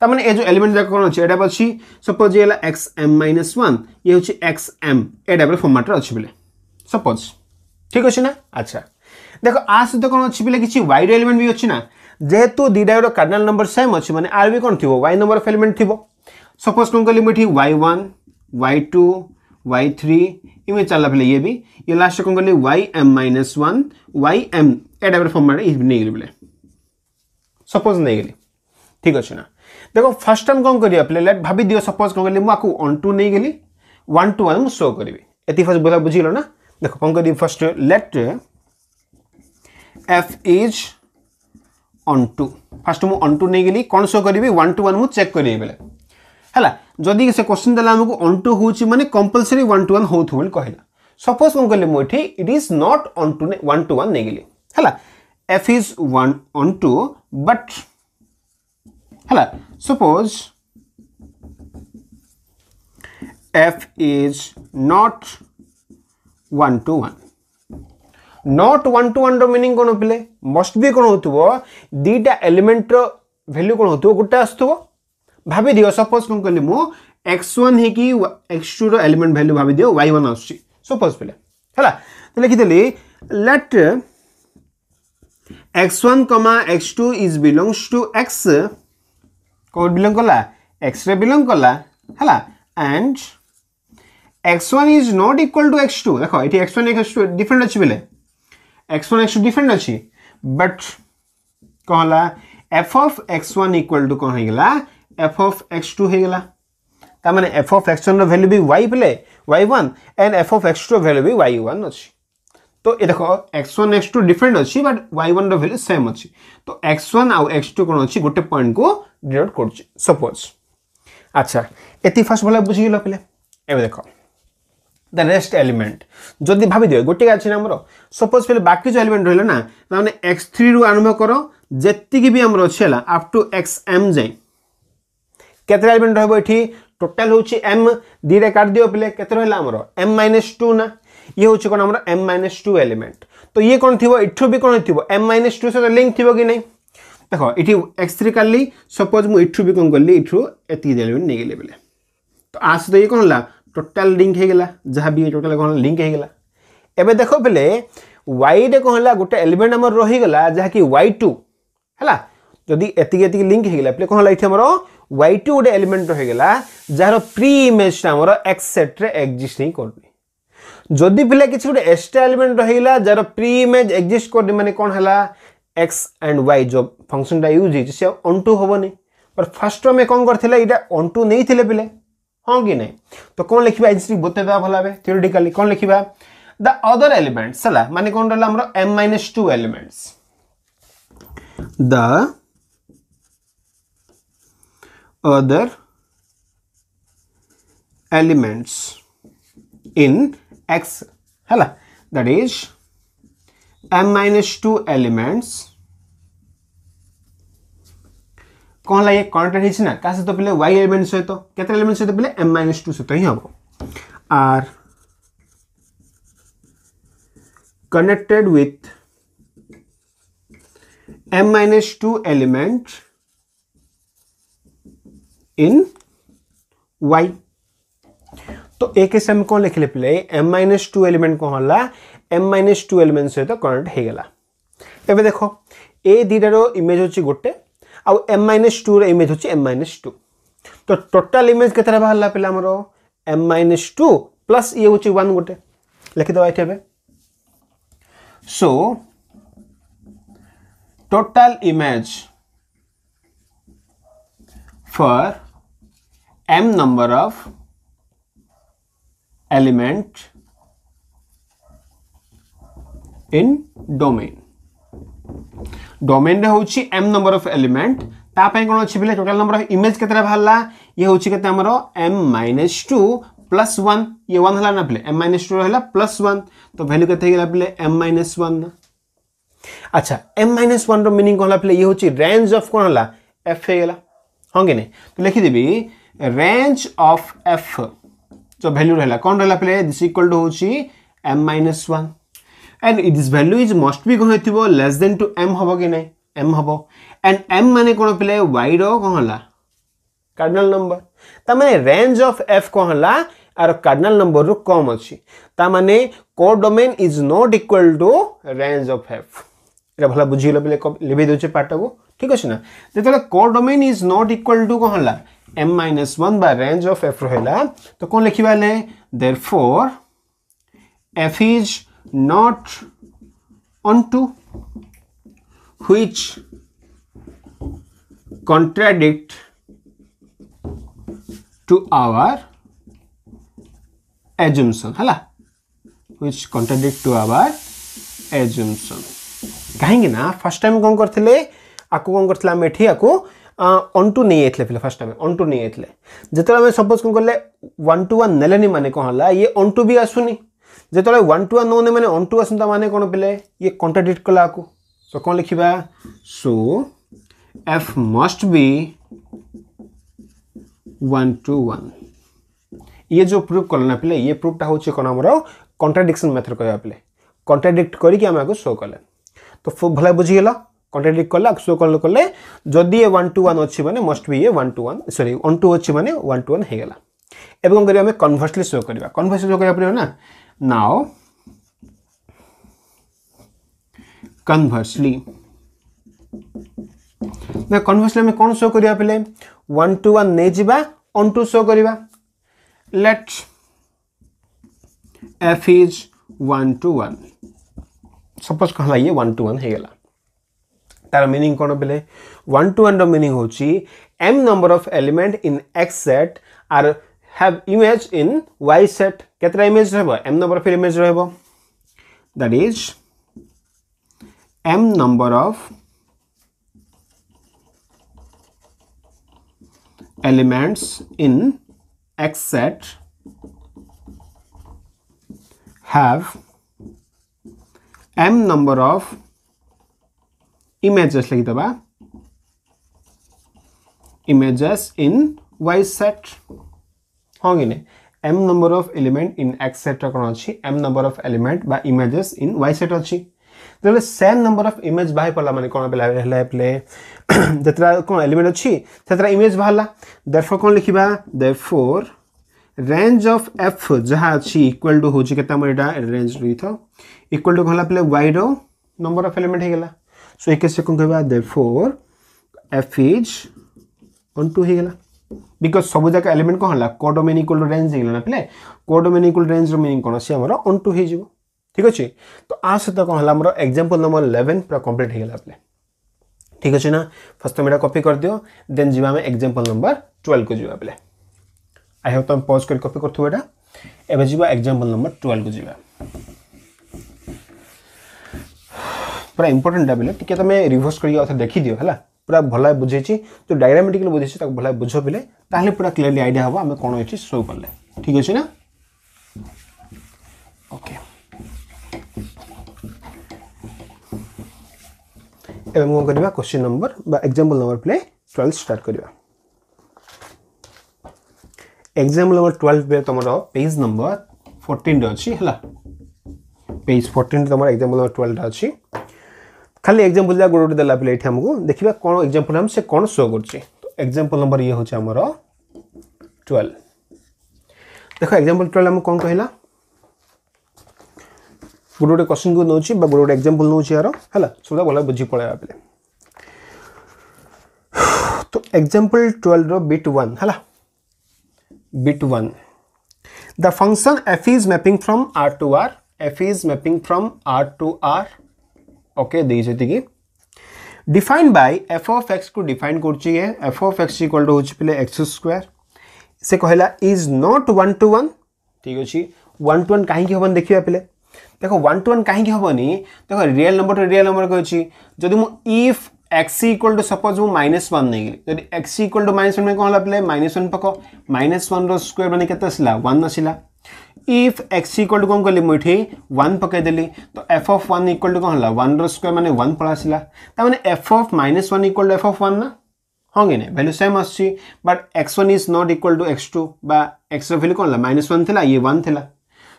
तार ये जो एलिमेंट जाक कौन अच्छे यहाँ अच्छी सपोज़ ये एक्स एम माइनस वन ये हूँ x m a type format अच्छे पे सपोज़ ठीक अच्छे ना? अच्छा। देख, आ सहित कौन अच्छी पे किसी वाइड एलिमेंट भी अच्छी ना जेहेतु दुटा कार्डिनाल नंबर सेम अच्छे मैंने आर भी कौन थी वाई नंबर अफ एलिमेंट थी सपोज़ कौन कली मुझे y one y two y three इमें चलला पे ये भी ये लास्ट कौन कली y m minus one y m a type format नहीं बोले सपोज़ नहीं गली ठीक अच्छे ना देखो फ़र्स्ट टाइम कौन लेट भाभी दियो सपोज़ कौन कली मुझे ऑन टू नहीं गली वन टू वन शो करी ये फ़र्स्ट बोला बुझिल ना देखो कौन करी first let f is onto first मुझे ऑन टू नहीं गली कौन शो करी वन टू वन मुझे चेक करी बेले है से क्वेश्चन आमको ऑन टू हूँ मैंने कंपलसरी वन टू वन हो कहला सपोज़ कौन कले मुझे it is not onto one to one नहीं है f is one onto but है suppose f is not one to one not one to one meaning कौन पे मस्ट भी कौन हो दीटा एलिमेंट भैल्यू कौन हो गोटे आसो भाभी दियो सपोज़ कौन कहली मु x1 हे कि x2 रो एलिमेंट वैल्यू भाभी दियो y1 आछी सपोज़ पले हला तो लिखि देली let x1 x2 is belongs to x कोड बिलोंग कला x रे बिलोंग कला हला and x1 is not equal to x2 देखो एठी x1 x2 डिफरेंट अछि बेले x1 x2 डिफरेंट अछि बट कहला f of x1 equal to कोन हे गेला एफ़ अफ एक्स टू हो गला तार f of x one value भी वाई पे y one and f of x two value भी वाई वन अच्छी तो ये देख x one x two different अच्छी but y one value same अच्छी तो एक्स वन आउ एक्स टू कौन अच्छी गोटे पॉइंट को डिनोट कर सपोज़ अच्छा ये फास्ट भाव बुझीगल पे एवं देख द रेस्ट एलिमेंट जदि भाव दिए गोटे अच्छे आम सपोज़ पे बाकी जो एलिमेंट रहा ना ताने एक्स थ्री रु आरंभ कर जी भी आम अच्छे आप टू एक्स एम जाए केते एलिमेंट रहबो एठी टोटल होची m दिरे काट दियो पले केते रहला हमरो m माइनस टू ना ये होची कोन हमरो m माइनस टू एलिमेंट तो ये कोन थिबो इठो भी कोन थिबो m माइनस टू से लिंक थिबो कि नहीं देखो इठी x3 काली सपोज़ मु इठो भी कोन करली इठो एती एलिमेंट नै गेले पले तो आस तो ये कोन ला टोटल लिंक हे गेला जहाँ भी टोटल कोन लिंक हे गेला एबे देखो y रे कोन ला गोटे एलिमेंट हमर रही गेला जहाँ कि y2 हला जदि एती एती लिंक हे गेला पले कोन ला इठी हमरो वाई टू गोटे एलिमेंट रहीगला जार प्री इमेजटा आमर एक्स सेट्रे एक्जिस्ट नहीं करनी जदि पिला किसी गोटे एक्सट्रा एलिमेंट रहीगला जार प्री इमेज एक्जिस्ट करनी माने कौन है एक्स एंड वाई जो फंक्शनटा यूज़ होती अंटू हेनी पर फास्ट आम कौन यहाँ अंटू नहीं थे पे हाँ कि नहीं तो कौन लिखा एच बतेदा भल भाव थियोरिटिकाली कौन लिखा द अदर एलिमेंट्स है माने कौन रहा m minus two elements the other elements in x hala that is, m minus 2 elements कौन लगे कनेक्टेड है। ना क्या सहित पे y एलिमेंट सहित केते एलिमेंट सहित पे m माइनस टू सहित हम are connected with m minus 2 element in y तो ए केस आम कौन लिखले पे एम माइनस टू एलिमेंट कौन है एम माइनस टू एलिमेंट सहित कनेक्ट हो गला एवं देख ए दुटार इमेज हूँ गोटे आउ एम माइनस टू इमेज हूँ एम माइनस टू तो टोटाल इमेज के बाहर पे आमर एम माइनस टू प्लस ये हूँ वन गोटे। लिखिद ये so total image for m number of element in domain domain रे होची एम नंबर ऑफ़ एलिमेंट ता पई कोन अछि टोटल नंबर ऑफ़ इमेज केतरा भल्ला ये होची केते हमरो m 2 प्लस 1 ये 1 हला ना एम माइनस 2 हला प्लस 1 तो वैल्यू केते गेला एम माइनस 1 अच्छा m 1 रो मीनिंग कोन हला ये होची रेंज ऑफ़ कोन हला एफ़ हे गेला हाँ के तो लिखि देबी रेंज ऑफ़ f जो वैल्यू रहला कोन रहला बिले दिस इक्वल टू होची minus 1 and its value is must be କ'ଣ ହେଇଥିବ less than to m ହେବ କି ନାହିଁ m ହେବ and m ମାନେ କ'ଣ ପିଲେ yର କ'ଣ ହେଲା କାର୍ଡ଼ିନାଲ୍ ନମ୍ବର ତା ମାନେ ରେଞ୍ଜ ଅଫ୍ ଏଫ୍ କ'ଣ ହେଲା ଆର କାର୍ଡ଼ିନାଲ୍ ନମ୍ବରରୁ କମ୍ ଅଛି ତା ମାନେ କୋ domain is not equal to range of f ଏଇଟା ଭଲ ବୁଝିଗଲ ପିଲେ ଲିଭେଇ ଦେଉଛେ ପାଠକୁ ଠିକ୍ ଅଛି ନା ଯେତେବେଳେ କୋ domain is not equal to କ'ଣ ହେଲା ଏମ୍ ମାଇନସ୍ ୱାନ୍ ବା ରେଞ୍ଜ ଅଫ୍ ଏଫ୍ ରହିଲା ତ କ'ଣ ଲେଖିବା ହେଲେ therefore f is onto which contradict to our assumption ହେଲା which contradict to our assumption कहीं फास्ट टाइम कौन करते आपको कौन करते एठी आपको अंटू नहीं आते पे फास्ट टाइम अंटू नहीं आते जो सपोज कौन कले वन टू वन ने मैंने जो वन टू वन नौने मैंने अंटू आसता मैंने कौन पे ये कंट्राडिक्ट कला आपको सो कौन लिखा so f must be one to one ये जो प्रूफ कल ना पे ये प्रूफटा हूँ कौन आम कंट्राडिक्शन मेथड कह पे कंट्राडिक्ट करके शो कले। तो भला बुझीगल कंट्राडिक्ट कला शो कल कले। जदि ये वन टू वन अच्छी मैंने मस्ट भी ये one to one sorry one to अच्छी मैंने वन टू वन होगला एवं कौन कन्भर्सली शो करवा कन्भर्सली शो करा ना? नाउ कन्भर्सली ना कन्भर्सली आम कौन शो करवा पे वन टू वन नहीं जा अन टू शो करवा let f is one to one suppose कहला ये वन टू वन होगला तार मीनिंग कौन बोले वन टू वन मीनिंग हूँ M number of element in X set are have image in y set. কেতটা image রহব m number of image রহব that is m number of elements in x set have m number of images লিখি ইমেजेस in y set हाँ कि नहीं M number of element in X set रे कौन अच्छी एम नंबर ऑफ़ एलिमेंट बा images in Y set अच्छी ଯେତେବେଳେ ସେମ୍ ନମ୍ବର ଅଫ୍ ଇମେଜ୍ ବାହାରି ପାରିଲା ମାନେ କ'ଣ ହେଲା ହେଲା ପ୍ଲେ ଯେତେଟା କ'ଣ ଏଲିମେଣ୍ଟ ଅଛି ସେଥିରେ ଇମେଜ୍ ବାହାରିଲା ଦେଫୋ କ'ଣ ଲେଖିବା ଦେଫୋର ରେଞ୍ଜ ଅଫ୍ ଏଫ୍ ଯାହା ଅଛି ଇକ୍ୱାଲ୍ ଟୁ ହେଉଛି କେତେ ଆମର ଏଇଟା ରେଞ୍ଜ ରହିଥାଉ ଇକ୍ୱାଲ୍ ଟୁ କ'ଣ ହେଲା ପ୍ଲେ ୱାଇର ନମ୍ବର ଅଫ୍ ଏଲିମେଣ୍ଟ ହେଇଗଲା ସୋ ଏକେ ସେ କ'ଣ କହିବା therefore F is on two ହେଇଗଲା ବିକଜ ସବୁଯାକ ଏଲିମେଣ୍ଟ କ'ଣ ହେଲା କୋଡୋମେନ୍ ଇକ୍ୱାଲ୍ ଟୁ ରେଞ୍ଜ ହେଇଗଲା ନା ପିଲେ କୋଡୋମେନ୍ ଇକ୍ୱାଲ୍ ରେଞ୍ଜର ମିନିଂ କ'ଣ ସେ ଆମର ଅନ୍ ଟୁ ହେଇଯିବ ଠିକ୍ ଅଛି ତ ଆ ସହିତ କ'ଣ ହେଲା ଆମର ଏକ୍ଜାମ୍ପଲ୍ ନମ୍ବର ଇଲେଭେନ୍ ପୁରା କମ୍ପ୍ଲିଟ୍ ହେଇଗଲା ପିଲେ ଠିକ୍ ଅଛି ନା ଫାର୍ଷ୍ଟ ତମେ ଏଇଟା କପି କରିଦିଅ ଦେନ୍ ଯିବା ଆମେ ଏକ୍ଜାମ୍ପଲ୍ ନମ୍ବର ଟୁଏଲ୍ଭକୁ ଯିବା ପିଲେ ଆଇ ହ୍ୟାଭ୍ ତମେ ପଜ୍ କରି କପି କରୁଥିବ ଏଇଟା ଏବେ ଯିବା ଏକ୍ଜାମ୍ପଲ୍ ନମ୍ବର ଟୁଏଲ୍ଭକୁ ଯିବା ପୁରା ଇମ୍ପୋର୍ଟାଣ୍ଟଟା ବେଲେ ଟିକେ ତୁମେ ରିଭର୍ସ କରିକି ଆଉ ଥରେ ଦେଖିଦିଅ ହେଲା पूरा भला बुझे छी तो डायग्रामेटिकली बुझे भला बुझो पिले ताहले पूरा क्लियरली आईडिया हमें कोन एठी शो करले ठीक अछि ना ओके एबे मो करबा क्वेश्चन नंबर बा एग्जांपल नंबर प्ले 12 स्टार्ट करबा एग्ज़ाम नंबर ट्वेल्व तुम पेज नंबर फोर्टीन अच्छी है पेज फोर्टीन तुम एग्ज़ाम खाली एग्ज़ाम्पल गोटे गोटे देला पे ये आमको देखा कौन एग्ज़ाम्पल हम से कौन शो कर एग्ज़ाम्पल नंबर ये हूँ आमर ट्वेल्व देख एक्जामपल ट्वेल्व आम कौन कहला गोटे गोटे क्वेश्चन को नौची गोटे गोटे एक्जामपल नौची यार है सब भल बुझी पलैया पे तो एक्जामपल ट्वेल्व बिट वन है bit one the function F is mapping from R to R F is mapping from R to okay देखिए define by F of X को डिफाइन कर F of X equal to हूँ पे x square से कहला is not one to one ठीक अच्छे one two one कहीं हम देखा पे देख वन टू वन कहीं हेनी देख real number to real number कही जदि मुझ if X equal to suppose मुझ माइनस वन नहीं जब X equal to minus one कौन पे माइनस वन पक। माइनस वन र्क्वयर मैंने के वन आसला इफ़ एक्स इक्वल टू कौन कली? मुझे वन पकईदेली तो F of one equal to कौन वन र्क्वयर मैंने वन पड़ा आसला मैंने F of minus one equal to F of one ना? हाँ कि नहीं. भैल्यू सेम आसची. But X one is not equal to X two X value कौन है माइनस वन थी ये वन थी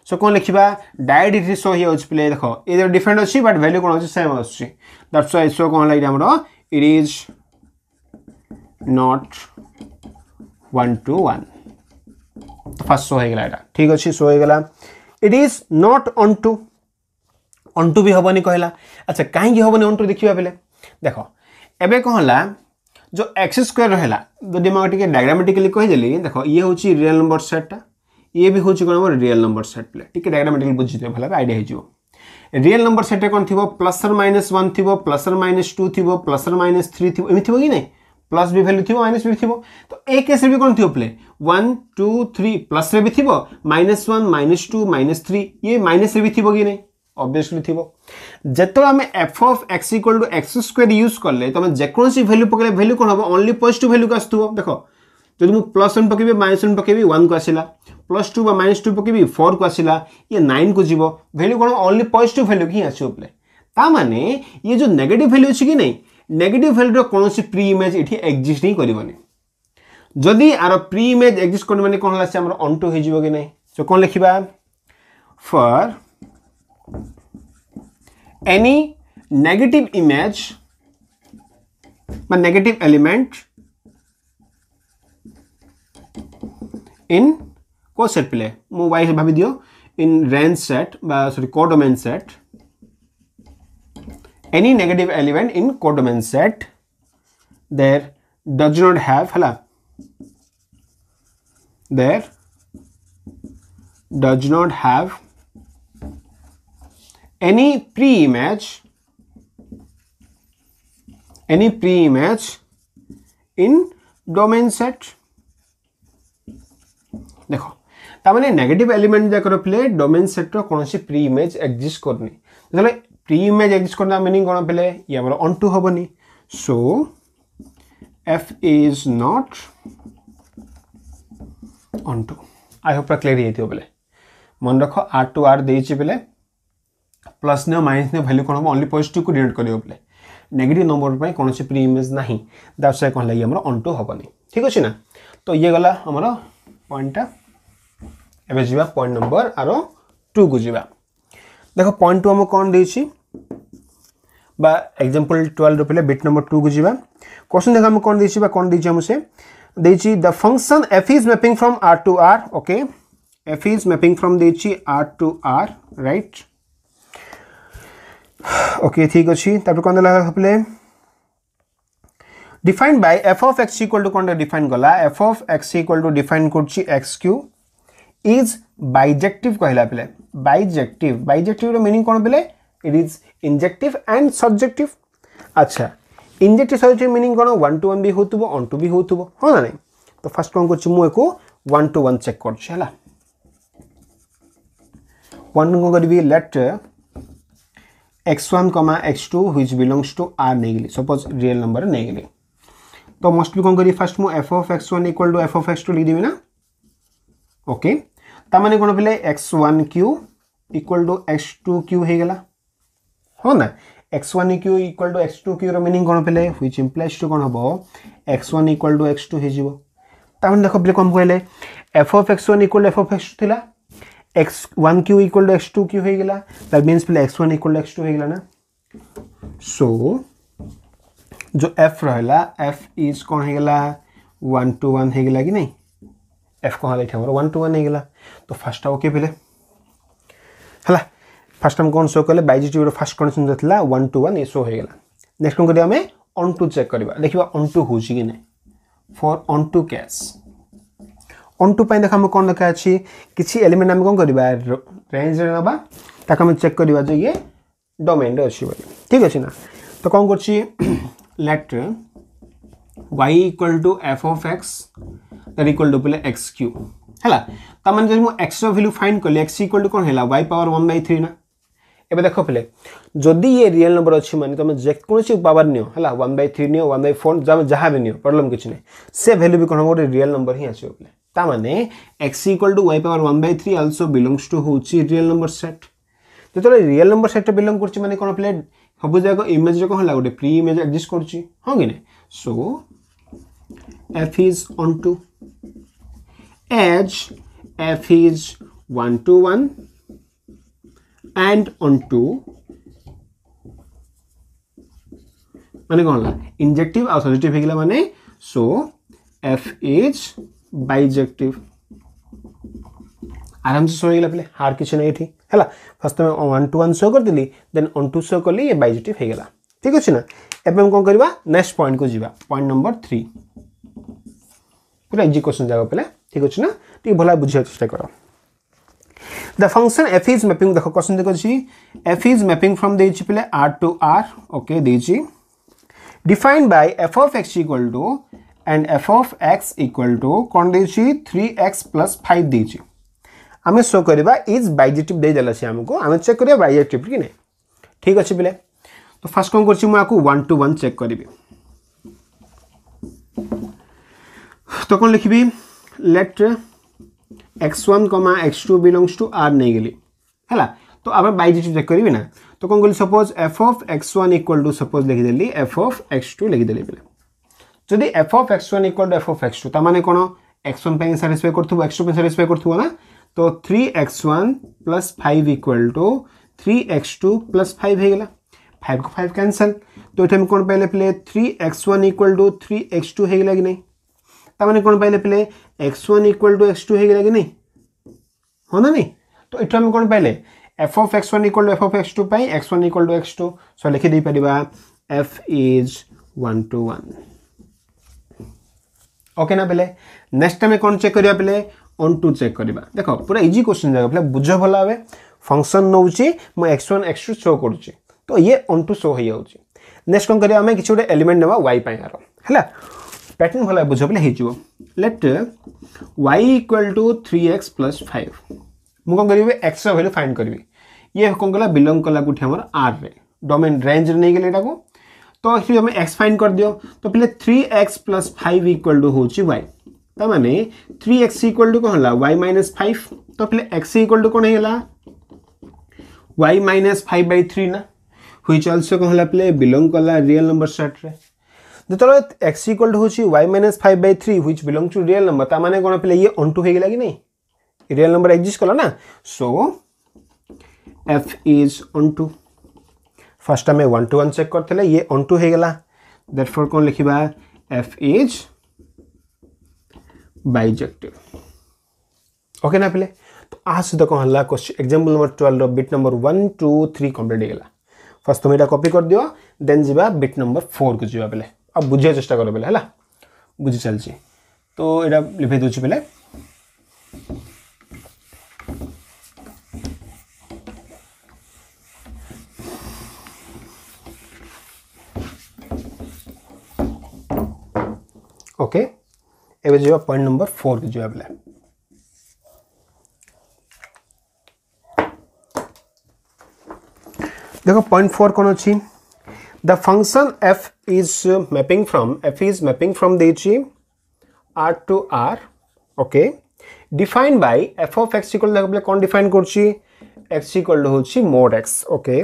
सो कौन लिखा डायरेक्ट इट शो हो पे देख, ये डिफरेन्ट अच्छी बट भैल्यू कौन सेम आस दैट्स वाई कौन है आम it is not one to one first होगा यहाँ ठीक अच्छे शो होगा इट इज़ नट टू भी हेनी कहला अच्छा कहीं हेनी अन टू देखा बेले देख एवं कौन है जो एक्स स्क्वयर रहा जदि मुझे डायग्रामेटिकली कहीदेली देख ये हूँ रियल नंबर सेटा ये भी हूँ कौन रियल नंबर सेट पे टी डायग्रामेटिकली बुझी भल आइडिया हो रियल नंबर सेट कौन थी प्लस माइनस वन थी प्लस माइनस टू थी प्लस माइनस थ्री थी एम थी कि नहीं प्लस भी भैल्यू थी माइनस भी थी तो ए केस भी कौन थी प्ले वन टू थ्री प्लस भी थी minus one minus two minus three ये माइनस भी थी कि नहीं अबीयसली थी जो आम F of X equal to X square use कले तुम जेकोसी भैल्यू पकड़े भैल्यू कौन हम ओनली पजिट भैल्यू को आसो देख जब मुझे प्लस वन पकेबी माइनस वन पकेबी वन को आसला प्लस टू बा माइनस टू पकेबी फोर को आसला ये नाइन को जीव भैल्यू कौन ओनली पजिट भैल्यू ही आसो पे ताने ये जो नेगेटिव नेगेटिव भैल्यूर कौन प्री इमेज ये एक्जिस्ट ही करनी जदि आर प्री इमेज एक्जिस्ट कर मैंने कौन आम अंटू हो कि नहीं सो कौन लिखा for any negative image negative element in को सेट पे मु वाई भाभी दियो in range set sorry codomain set any negative element in codomain set there does not have hala there does not have any pre-image any pre-image in domain set देखो तामाने negative element जाकर प्ले domain set रो कोनोसी preimage exist करनी जले preimage exist करना meaning कौन पे ये आम अन टू हेनी so F is not onto I hope clear हो मन रख आर टू आर दे पे प्लस ने माइनस ने भैल्यू कौन हम ओनली पॉजिटिव को डिनोट कर पे नेगेटिव नंबर पर कौन से प्री इमेज ना दैट्स वाई कौन आम अन टू हेनी ठीक अच्छे ना तो ये गला आमर पॉइंटा एवं जा पॉइंट नंबर आर टू को जा देख पॉइंट टू आम कौन एग्जांपल 12 पे बिट नंबर 2 को जीवा क्वेश्चन देखा कौन बा? कौन देछि the function f is mapping from r to r okay f is mapping from देछि r to r right okay ठीक तापर कोन हपले? Defined by f of x equal to कोन डिफाइन गला? F of x equal to define करछि x cube is bijective कहला पे bijective bijective रो मीनिंग कोन पे it is injective and subjective. अच्छा इंजेक्टिव सब्जेक्टिव मीनिंग कौन वन टू वन भी होतुब ऑन टू भी होतुब हाँ ना नहीं तो फास्ट कौन कर मुझे वन टू वन चेक कर वन कौन करी let X one comma X two which belongs to R नहीं सपोज़ रियल नंबर नहीं गली तो मोस्ट भी कौन करी फास्ट मुझे F of X one equal to F of X two लिखदेवी ना ओके ताने कौन पे X one cube equal to X two cube हो गला हाँ ना? X one cube equal to X two cure meaning कौन पे ह्विच इम्प्लाइज टू कौन हम X one equal to X two हो देख पे कौन कहले F of X one equal F of X two था X one cube equal to X two cube होगा दैट मीन्स पे X one equal to X two होगा ना। सो जो एफ़ रहा एफ़ इज़ कौन होगा वन टू वन होगा कि नहीं? एफ़ कौन है वन टू वन होगा तो फास्ट ओके पे है फास्ट आम कौन शो कले बैजिटिव फास्ट कंडीशन जो था वन टू वन ये शो होगा नेक्स्ट कौन करें अन टू चेक करवा देखा अन टू हो ना for onto case onto देख आम कौन लिखा अच्छी किसी एलिमेंट आम कौन करवा रेंज ना ताक चेक करवा जो ये डोमेन अच्छी ठीक अच्छे ना तो कौन कर let equal to F of X equal to पे एक्स क्यू है तमें जब मुझे एक्स भैल्यू फाइंड कली एक्स इक्वल टू कौन है Y power one by three ना এবার দেখো পিলে যদি ইয়ে রিয়েল নম্বর অছি মানে তুমি যেকোনসি পাওয়ার নিও হলা 1 বাই 3 নিও 1 বাই 4 যা যাহা বি নিও প্রবলেম কিছু নাই সে ভ্যালু বি কোন গোটে রিয়েল নম্বর হি আসিব পিলে তা মানে x equal to y power 1 by 3 also belongs to হচ্ছে রিয়েল নম্বর সেট যেতলে রিয়েল নম্বর সেটটা বিলং করছি মানে কোন পিলে সবু যাক ইমেজরে কোন হলা গোটে প্রি ইমেজ এক্সিস্ট করছি হ্যাঁ কি না so f is onto edge f is 1 to 1 and onto माने कौन ला? इंजेक्टिव और सजेक्टिव हो गला माने सो एफ़ इज़ बाइजेक्टिव आराम से शो गला हार किसी ना ये है फ़र्स्ट तुम वन टू वन शो करदेली देन वन टू शो कली ये बाइजेक्टिव हो गला ठीक अच्छे ना एवं कौन करवा? नेक्स्ट पॉइंट को जीवा। पॉइंट नंबर थ्री पूरा इजी क्वेश्चन जाएगा पे ठीक अच्छे ना ठीक भला बुझा चेष्टा करा। The function f is mapping देखो क्वेश्चन देखो जी f is mapping from देछि पहले r to r, okay देछि defined by f of x equal to, and f of x equal to कोन देछि 3x plus 5 देछि आमे शो करबा इज़ बाइजेक्टिव दे देला छी हमको आमे चेक करबा बाइजेक्टिव कि नै ठीक अछि पहले तो फ़र्स्ट कोन करछि मु आकु 1 to 1 चेक करबी तो कोन लिखबी let x1 comma X two belongs to R नहीं गली। है तो आप बाइजेटिव चेक करी ना? तो कौन कल suppose F of X one equal to suppose लिखिदेली F of x two लिखिदेली पे जदि F of X one equal to F of X two ताने कौन? एक्स वन साटिस्फाई कर एक्स टू साटिस्फाई कर ना? तो three X one plus five equal to three X two plus five हो गला। फाइव को फाइव कैनसल तो ये कौन पाइले पे three X one equal to three X two हो गला कि नहीं? ताने कौन पाइले पे X one equal to X two होगा कि नहीं हाँ ना नहीं तो ये आम कौन पाइले F of X one equal to F of X two pi X one equal to X two so लिखिदे par F is one to one okay ना पे नेक्स्ट टाइम कौन चेक करा पे ऑन टू चेक करवा देख पूरा easy question जगह पे बुझ भल भाव function now X one X two show करुच्ची तो ये ऑन टू शो हो जाऊँगी नेक्स्ट कौन करें आम किसी गोटे एलिमेंट ना वाई यार है पैटर्न भल बुझ हो let Y equal to three X plus five मुझे एक्स भैल्यू फाइंड करी ये कौन कला बिलंग कला कौट आम आर रे डोमेन रेंज नहीं गले यहाँ तो आम एक्स फाइंड कर दियो तो पे three X plus five equal to हूँ वाई ताने थ्री एक्स इक्वाल टू कौन वाई माइनस फाइव तो पे एक्स इक्वाल टू कौन है Y minus five by three ना हुई अल्सो कौन है पे बिलंग कला रियल जो एक्स इक्वल हूँ Y minus five by three which belong to real number ताने कौन पे ये अन टू हो कि नहीं रियल नंबर एक्जिस्ट कला ना so F is onto first आम वन टू वन चेक करते ये अन टू हो गला देट फोर कौन लिखा एफ़ इज़ बाइजेक्टिव ओके ना पे तो आ सहित कौन है question example number twelve bit number one two three complete होगा फ़र्स्ट तुम यहाँ कपी कर दियो देन जा बिट नंबर फोर को जी पे अब बुझा चेष्टा कर है बुझी चलती तो यहाँ लिखे दूसरी पे ओके एवं जो पॉइंट नंबर फोर जो है देखो पॉइंट फोर कौन अच्छी the function f is mapping from f is mapping from the g r to r okay defined by f of x equal to বলে কোন define করছি x equal to hochi mod x okay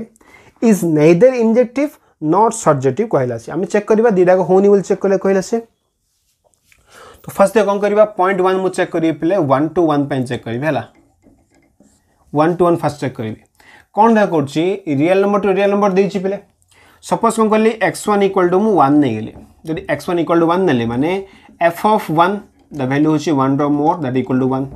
is neither injective nor surjective কহিলা আছে আমি check করিবা দুইটাকে হোনি বলে check কলে কহিলা আছে তো ফার্স্ট কোন করিবা point 1 mu check kari pile 1 to 1 pain check করিবি হেলা 1 to 1 ফার্স্ট চেক করিবি কোন দা করছি real number to real number দিছি pile सपोज़ कौन कल एक्स वन इक्वाल टू मुझे वन नहीं X one equal to one नी मैंने F of one the value हूँ one roar that equal to one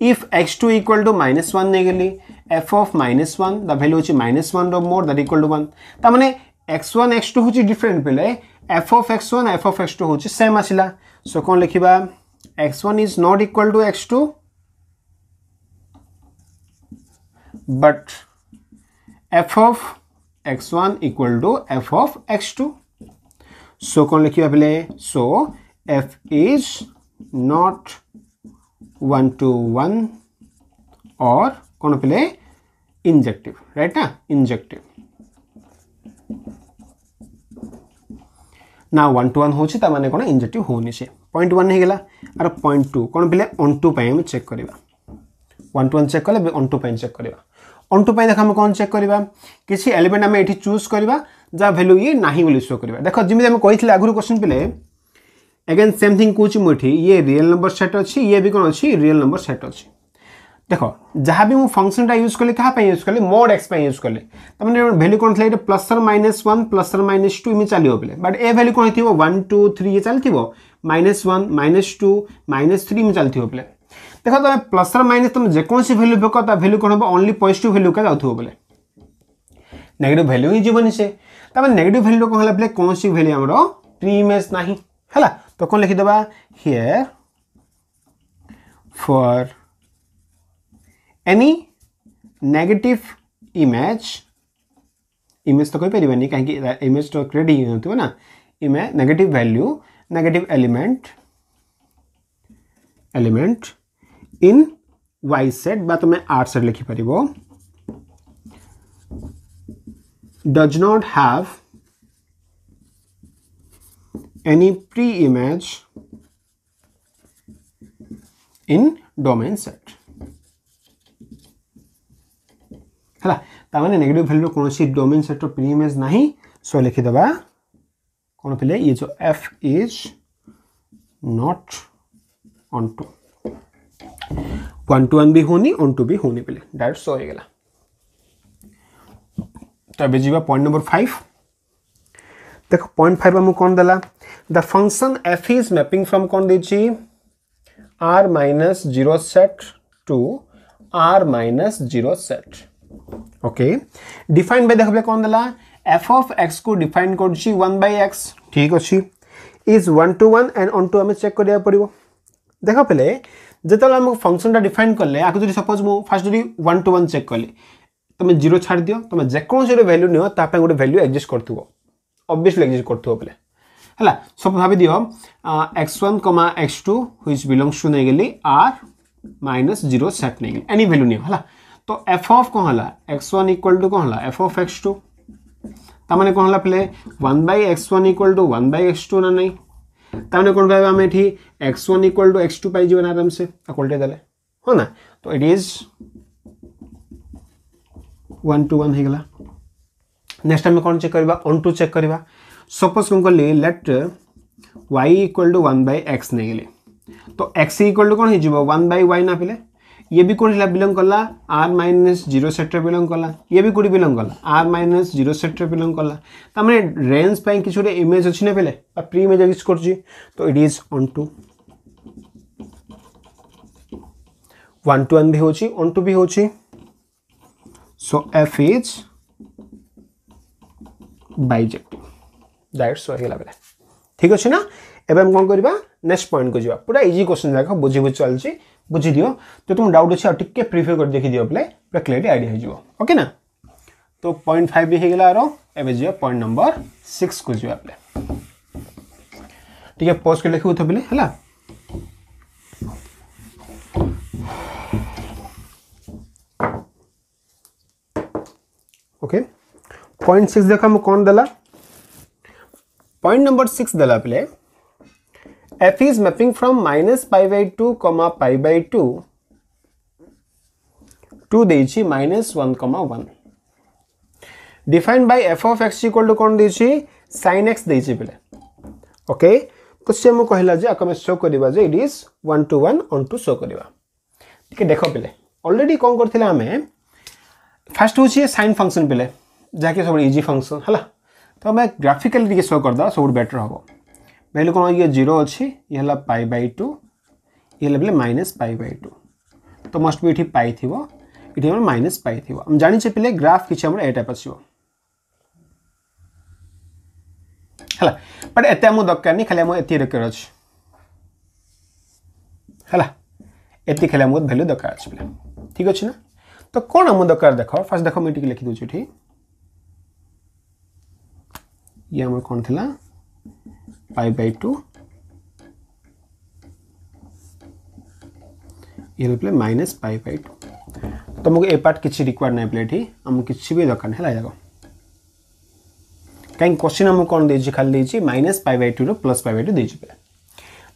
if X two equal to minus one नहींगली F of minus one the value हूँ minus one रोर that equal to one ताने x one x two हूँ different पे F of X one F of X two हूँ same आसला so कौन लिखा X one is not equal to X two but F of f of x1 टू एफ़ f of x2 so, कोन लिखिबा पिले so, f is not one to one और कौन पे इंजेक्टिव राइट ना इंजेक्टिव ना वन टू वन होची माने कौन इंजेक्टिव होनी से पॉइंट वन होगा आर पॉइंट टू कौन पे अन टू चेक करवा वन टू वन चेक कले अन टू चेक करवा टू देख आम कौन चेक करवा किसी एलिमेंट आम ये चूज़ करवा जहाँ भैल्यू ये ना बोली शो करवा देख जमी आम कही आगुरी क्वेश्चन पे एगेन सेम थिंग कौच मुझे ये रियल नंबर सेट अच्छी ये भी कौन अच्छी रियल नंबर सेट अच्छी देख जहाँ भी मुझे फंक्शनटा यूज़ कली क्या यूज़ कली मोड एक्स यूज़ कली तमें भैल्यू कौन थी plus minus one plus minus two इमें चलो पे बट ए भैल्यू कौन थी वन टू थ्री ये चलो minus one minus two minus three में चलो देख तुम प्लस माइनस तुम जेकोसी भैल्यू पक भैल्यू कौन हम ओनली पजिट भैल्यू क्या जाऊ नेगेटिव भैल्यू ही जीवन से तमें नेगेटिव भैल्यू कौन है कौन सी भैल्यू आम प्री इमेज ना है तो कौन लिखिदेबा here for any negative image image तो कही पारे कहीं इमेज तो क्रिएट ही ना image negative value negative element element in Y set बा तुम्हें R set लिखिपर does not have any preimage in domain set. है नेगेटिव वैल्यू कौन डोमेन सेट प्री इमेज ना सो लिखिदेवा कौन पे ये जो F is not onto one to one भी होनी टू भी होनी पे डायरेक्ट सो हो गला तो अभी जी पॉइंट नंबर फाइव देख पॉइंट फाइव आमको कौन देला the function F is mapping from कौन the R minus zero set to R minus zero set okay define by देखबे कौन देला एफ़ ऑफ़ एक्स को डिफाइन कर वन बाय एक्स ठीक अच्छे। Is one to one and onto आम check करा पड़ो देख पे যেতবে আমি ফংশনটা ডিফাইন কলে আকু যদি সপোজ মু ফার্স্ট যদি ওয়ান টু ওয়ান চেক কলি তুমি জিরো ছাড় দিও তুমি যেকোন গোটে ভ্যালু নিও তা গোটে ভ্যালু এক্সিস্ট করথব অবভিয়াসলি এক্সিস্ট করথব বলে হ্যাঁ সব ভাবি দিও X one comma X two which belongs to নিয়ে গেলি আর মাইনস জিরো সেট নিয়ে গেলি এনি ভ্যালু নিও হ্যাঁ তো এফ অফ কম হল এক্স ওয়ান ইকুয়াল টু কম হল এফ অফ এক্স টু তার মানে কম হল পিলে one by X one equal to one by X two না নাই ताने कौन पाए आम eighty X one equal to X two pies आराम से. आल्टे दे ना? तो it is one to one next आम कौन चेक करवा? ओन टू चेक करवा. सपोज़ कौन कल let Y equal to one by X नहीं तो एक्स इक्वाल टू कौन हो वन बै वाई नापिले. ये भी कौन बिलंग कला आर माइनस ज़ीरो सेट्रे बिलंग कला, ये भी कौटी बिलंग कला आर माइनस ज़ीरो सेट्रे बिलंग कला। तमें रेंज पर किसी गोटे इमेज अच्छी ना पे प्री इमेज एक्स कर तो it is onto one to one भी हो टू भी हो so F is bijective direct सहीगला बेले ठीक अच्छे ना? एवं कौन करवा नेक्स्ट पॉइंट को जा पूरा इजी क्वेश्चन जाक बुझी बुझी चलती बुझी दियो तो तुम डाउट अच्छे टिके प्रिफर कर देखी दियो पे पूरा क्लियरली आइडिया हो ओके ना? तो पॉइंट फाइव भी होगा आरो एवं जी पॉइंट नंबर सिक्स को जा पे टिके पोज कर लिखू बोले है ओके पॉइंट सिक्स देख कौन देला? पॉइंट नंबर सिक्स देला F is mapping from minus pi by two comma pi by two to the minus one comma one defined by F of X equal to कौन the sine x दे पे okay तो सी मुझे कहला जे आम show करवा it is one to one onto show करवा ठीक देख पे ऑलरेडी कौन करते आम फास्ट हूँ साइन फ़ंक्शन पे जहाँकि सब इजी फ़ंक्शन है तो आम ग्राफिकाली टे शो करदे सब बेटर वैल्यू कौन ये ज़ीरो अच्छी ये पाई बै टू ये माइनस पाई बाय टू तो मस्ट भी ये पाई थी ये माइनस पाई थी जाचे पे ग्राफ आम ए टाइप आसो बट एत दरकार नहीं खाली एति दरकार अच्छे है खाली आम भैल्यू दरकार अच्छे ठीक अच्छे ना तो कौन आम दरकार देख फास्ट देख मुझे लिखिदे ये ये आम कौन थी बै टू ये पे माइनस पाई बै टू तुमको ए पार्ट किसी रिक्वायर ना पे ये आम किसी भी दरकार है कहीं क्वेश्चन आमको कौन दे खाली minus pi by two plus pi by two दे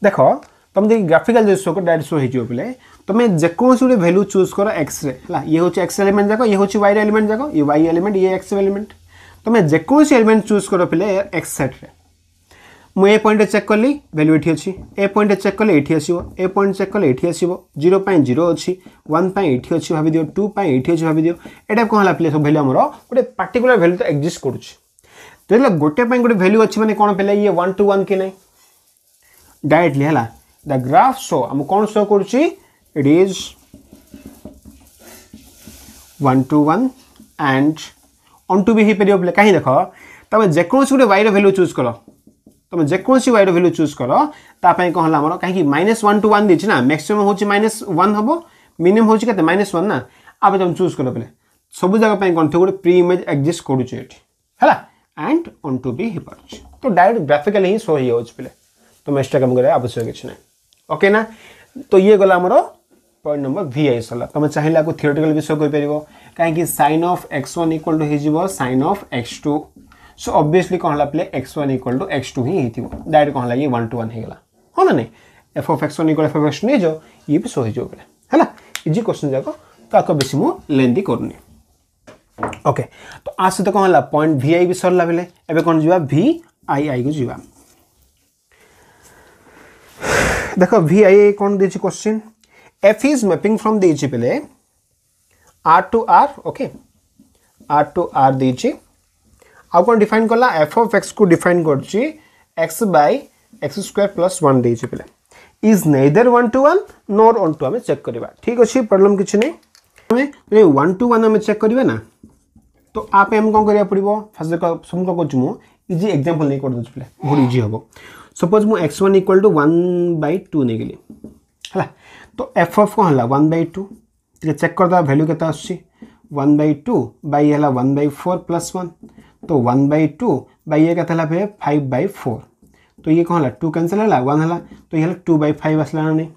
देख तुम देखिए ग्राफिकाल जो शो कर डायरेक्ट शो हो पे तुम जेकोसी गोटे भैल्यू चूज़ कर एक्स रे ये हूँ एक्स एलिमेंट जाक ये हूँ वाई एलिमेंट जाक ये वाई एलिमेंट ये एक्स एलिमेंट तुम जेकोसी एलिमेंट चूज़ कर पे एक्स सेट्रे मुझे पॉइंट चेक कली भैल्यू ये अच्छी ए पॉइंट चेक कले ये आसो ए पॉइंट चेक कले ये आसो ज़ीरो ज़ीरो अच्छी वन ये अच्छी भाव दिव टू ये अच्छी भाव दिव यहाँ कौन है सब भैल्यू आम गोटे पार्टिकुलर भैल्यू तो एक्जिस्ट तो गोटे गोटे भैल्यू अच्छी मैंने कौन पे ये वन टू वन कि नहीं डायरेक्टली है द ग्राफ शो आम कौन show करुच्ची it is one to one and onto भी हो पार पे कहीं देख तुम जेकोसी गोटे वाई भैल्यू चूज़ कर तुम जेकोसी वाई भैल्यू चूज़ कर तापाई कौन है कहीं माइनस वन टू वन देना मैक्सीम हूँ माइनस वन हम मिनिमम हूँ के माइनस वन ना आप तुम चूज़ कर पे सब जगह कौन थे गोटे प्री इमेज एक्जिस्ट करुचे है एंड अन टू भी हो तो डायरेक्ट ग्राफिकाल ही शो हो पे तुम एक्सट्रा कम कर आवश्यक किसी ना ओके ना तो ये गला आमर पॉइंट नंबर भि आई सरला तुम चाहिए आपको थियोटिकल विषय कहीं sin of X one equal to हो sin of X two so obviously कौन है X one equal to X two he direct कौन है ये वन टू वन होगा हाँ ना F of X one equal F of X नहीं जाओ ये भी सो हो। पे है इजी क्वेश्चन जाक तो बेस मुझे करनी ओके तो आ सहित कौन है पॉइंट भि आई भी सरला बेले एवं कौन जा भि आई आई को जा देख भि आई कौन the question F is mapping from the R to R okay R to R दे आउ कौन डिफाइन कला एफ़ अफ एक्स को डिफाइन कर X by X square plus one पे is neither one to one nor onto आम check करवा। ठीक अच्छे प्रोब्लम किसी नहीं। वन टू वन आम चेक करवा ना। तो आप कौन करा पड़ो फास्ट देख सब कौन मुझे इजी एक्जामपल नहीं कर पे बहुत इजी हम सपोज़ मु X one equal to one by two नहीं गली। है तो एफ़ अफ कौन है वन बै टू चेक करदे भैल्यू के वन बै टू बै है one by four plus one तो वन बै टू बै ये के फाइव बै फोर तो ये कौन है टू कैनसल है वन है तो ये टू बै फाइव आसला नहीं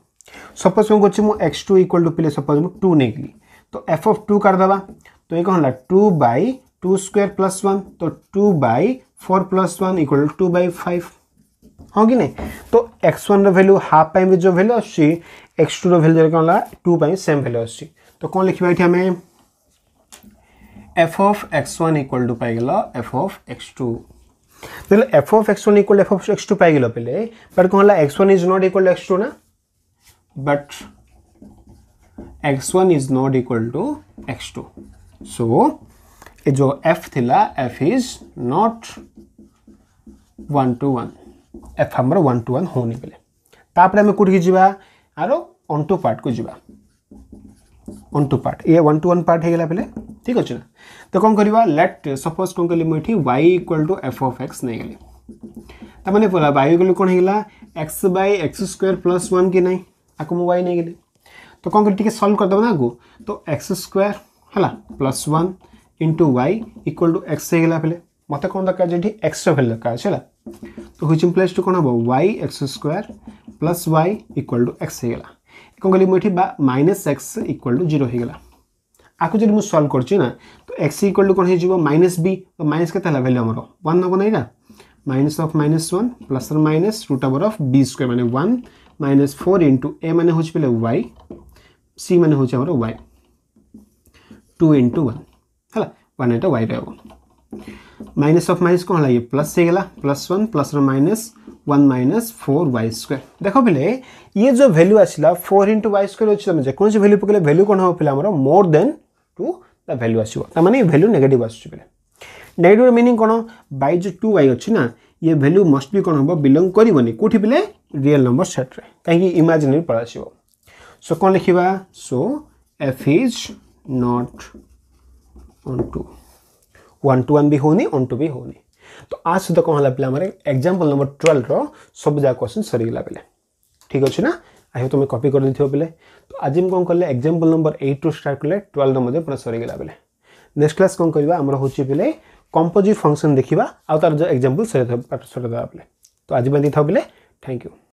सपोज़ कौन कर एक्स टू इक्वल टू पे सपोज़ मुझे टू नहीं गली तो एफ़ अफ टू करदे तो ये कौन है two by two square plus one तो two by four plus one equal to two by five हाँ कि नहीं? तो एक्स वन रैल्यू हाफ़ जो भैल्यू आक्स टू रैल्यू कौन टू पाई सेम भैल्यू आस तो कौन लिखा ये आम F of X one equal to पाइगल F of x two देखिए F of X one equal F of X two पाइगल पे बट कौन x one is not equal to x two ना but x one is not equal to x two so जो F थिला f is not one to one f आमर one to one होनी तापर आम कौट की आर अन पार्ट को जीवा अन टू पार्ट ये वन टू वन पार्ट हो गला ठीक अच्छे ना तो कौन करवा लेट सपोज़ कौन कली मुझे Y equal to F of X नहीं गली तमें बोला वाई इक्वल कौन होगा X by X square plus one कि नहीं आपको मुझे वाई नहीं गली तो कौन कर सल्व करदे ना आगू तो एक्स स्क्वायर है plus one into Y equal to X हो गला मत कौन दरकार एक्स भैल्यू दरकार है तो हुई इम्प्लाइज टू कौन हम Y X square plus Y equal to X होगा कौन कली मुझे minus X equal to zero होगा आपको जब मुझे सल्व कर तो एक्स इक्वाल टू कौन हो माइनस बी तो माइनस के भैल्यू आम वन हम ना minus of minus one plus minus root over of B square मैंने one minus four into A मैंने हूँ पे वाई सी मैंने हूँ वाई टू इंटू वन है वन एट वाई रहा माइनस अफ माइनस कौन है प्लस से गला, plus one, plus minus one minus four Y square. देख पे ये जो भैल्यू आसला फोर इंटू वाई स्क्वायर अच्छे तुम जेको भैल्यू पकड़े भैल्यू कौन हम पे more than to the value आसने भैल्यू नेगेटिव आसुचे नेगेटिव मिनिंग कौन? बै जो टू वाई अच्छी ना, ये भैल्यू मस्ट भी कौन हम बिलंग करनी कौटी पे रियल नंबर सेट्रे कहीं इमाजिनरी पड़ा सो कौन लिखा so F is not onto one to one भी होनी ऑन टू भी होनी। तो आज सुधा कौन है पे एक्जामपल नंबर ट्वेल्व जगह क्वेश्चन सरीगला पे ठीक अच्छे ना आई तुम कपी कर पे तो आज हम कौन कले एक्जामपल नंबर एट रु स्टार्ट कले ट्वेल्व पूरा सरीगला पे नेक्स्ट क्लास कौन करवा आमर हूँ पे कंपोजिट फ़ंक्शन देखा आ तार जो एक्जामपल सर सर पे तो आज भी था पे थैंक यू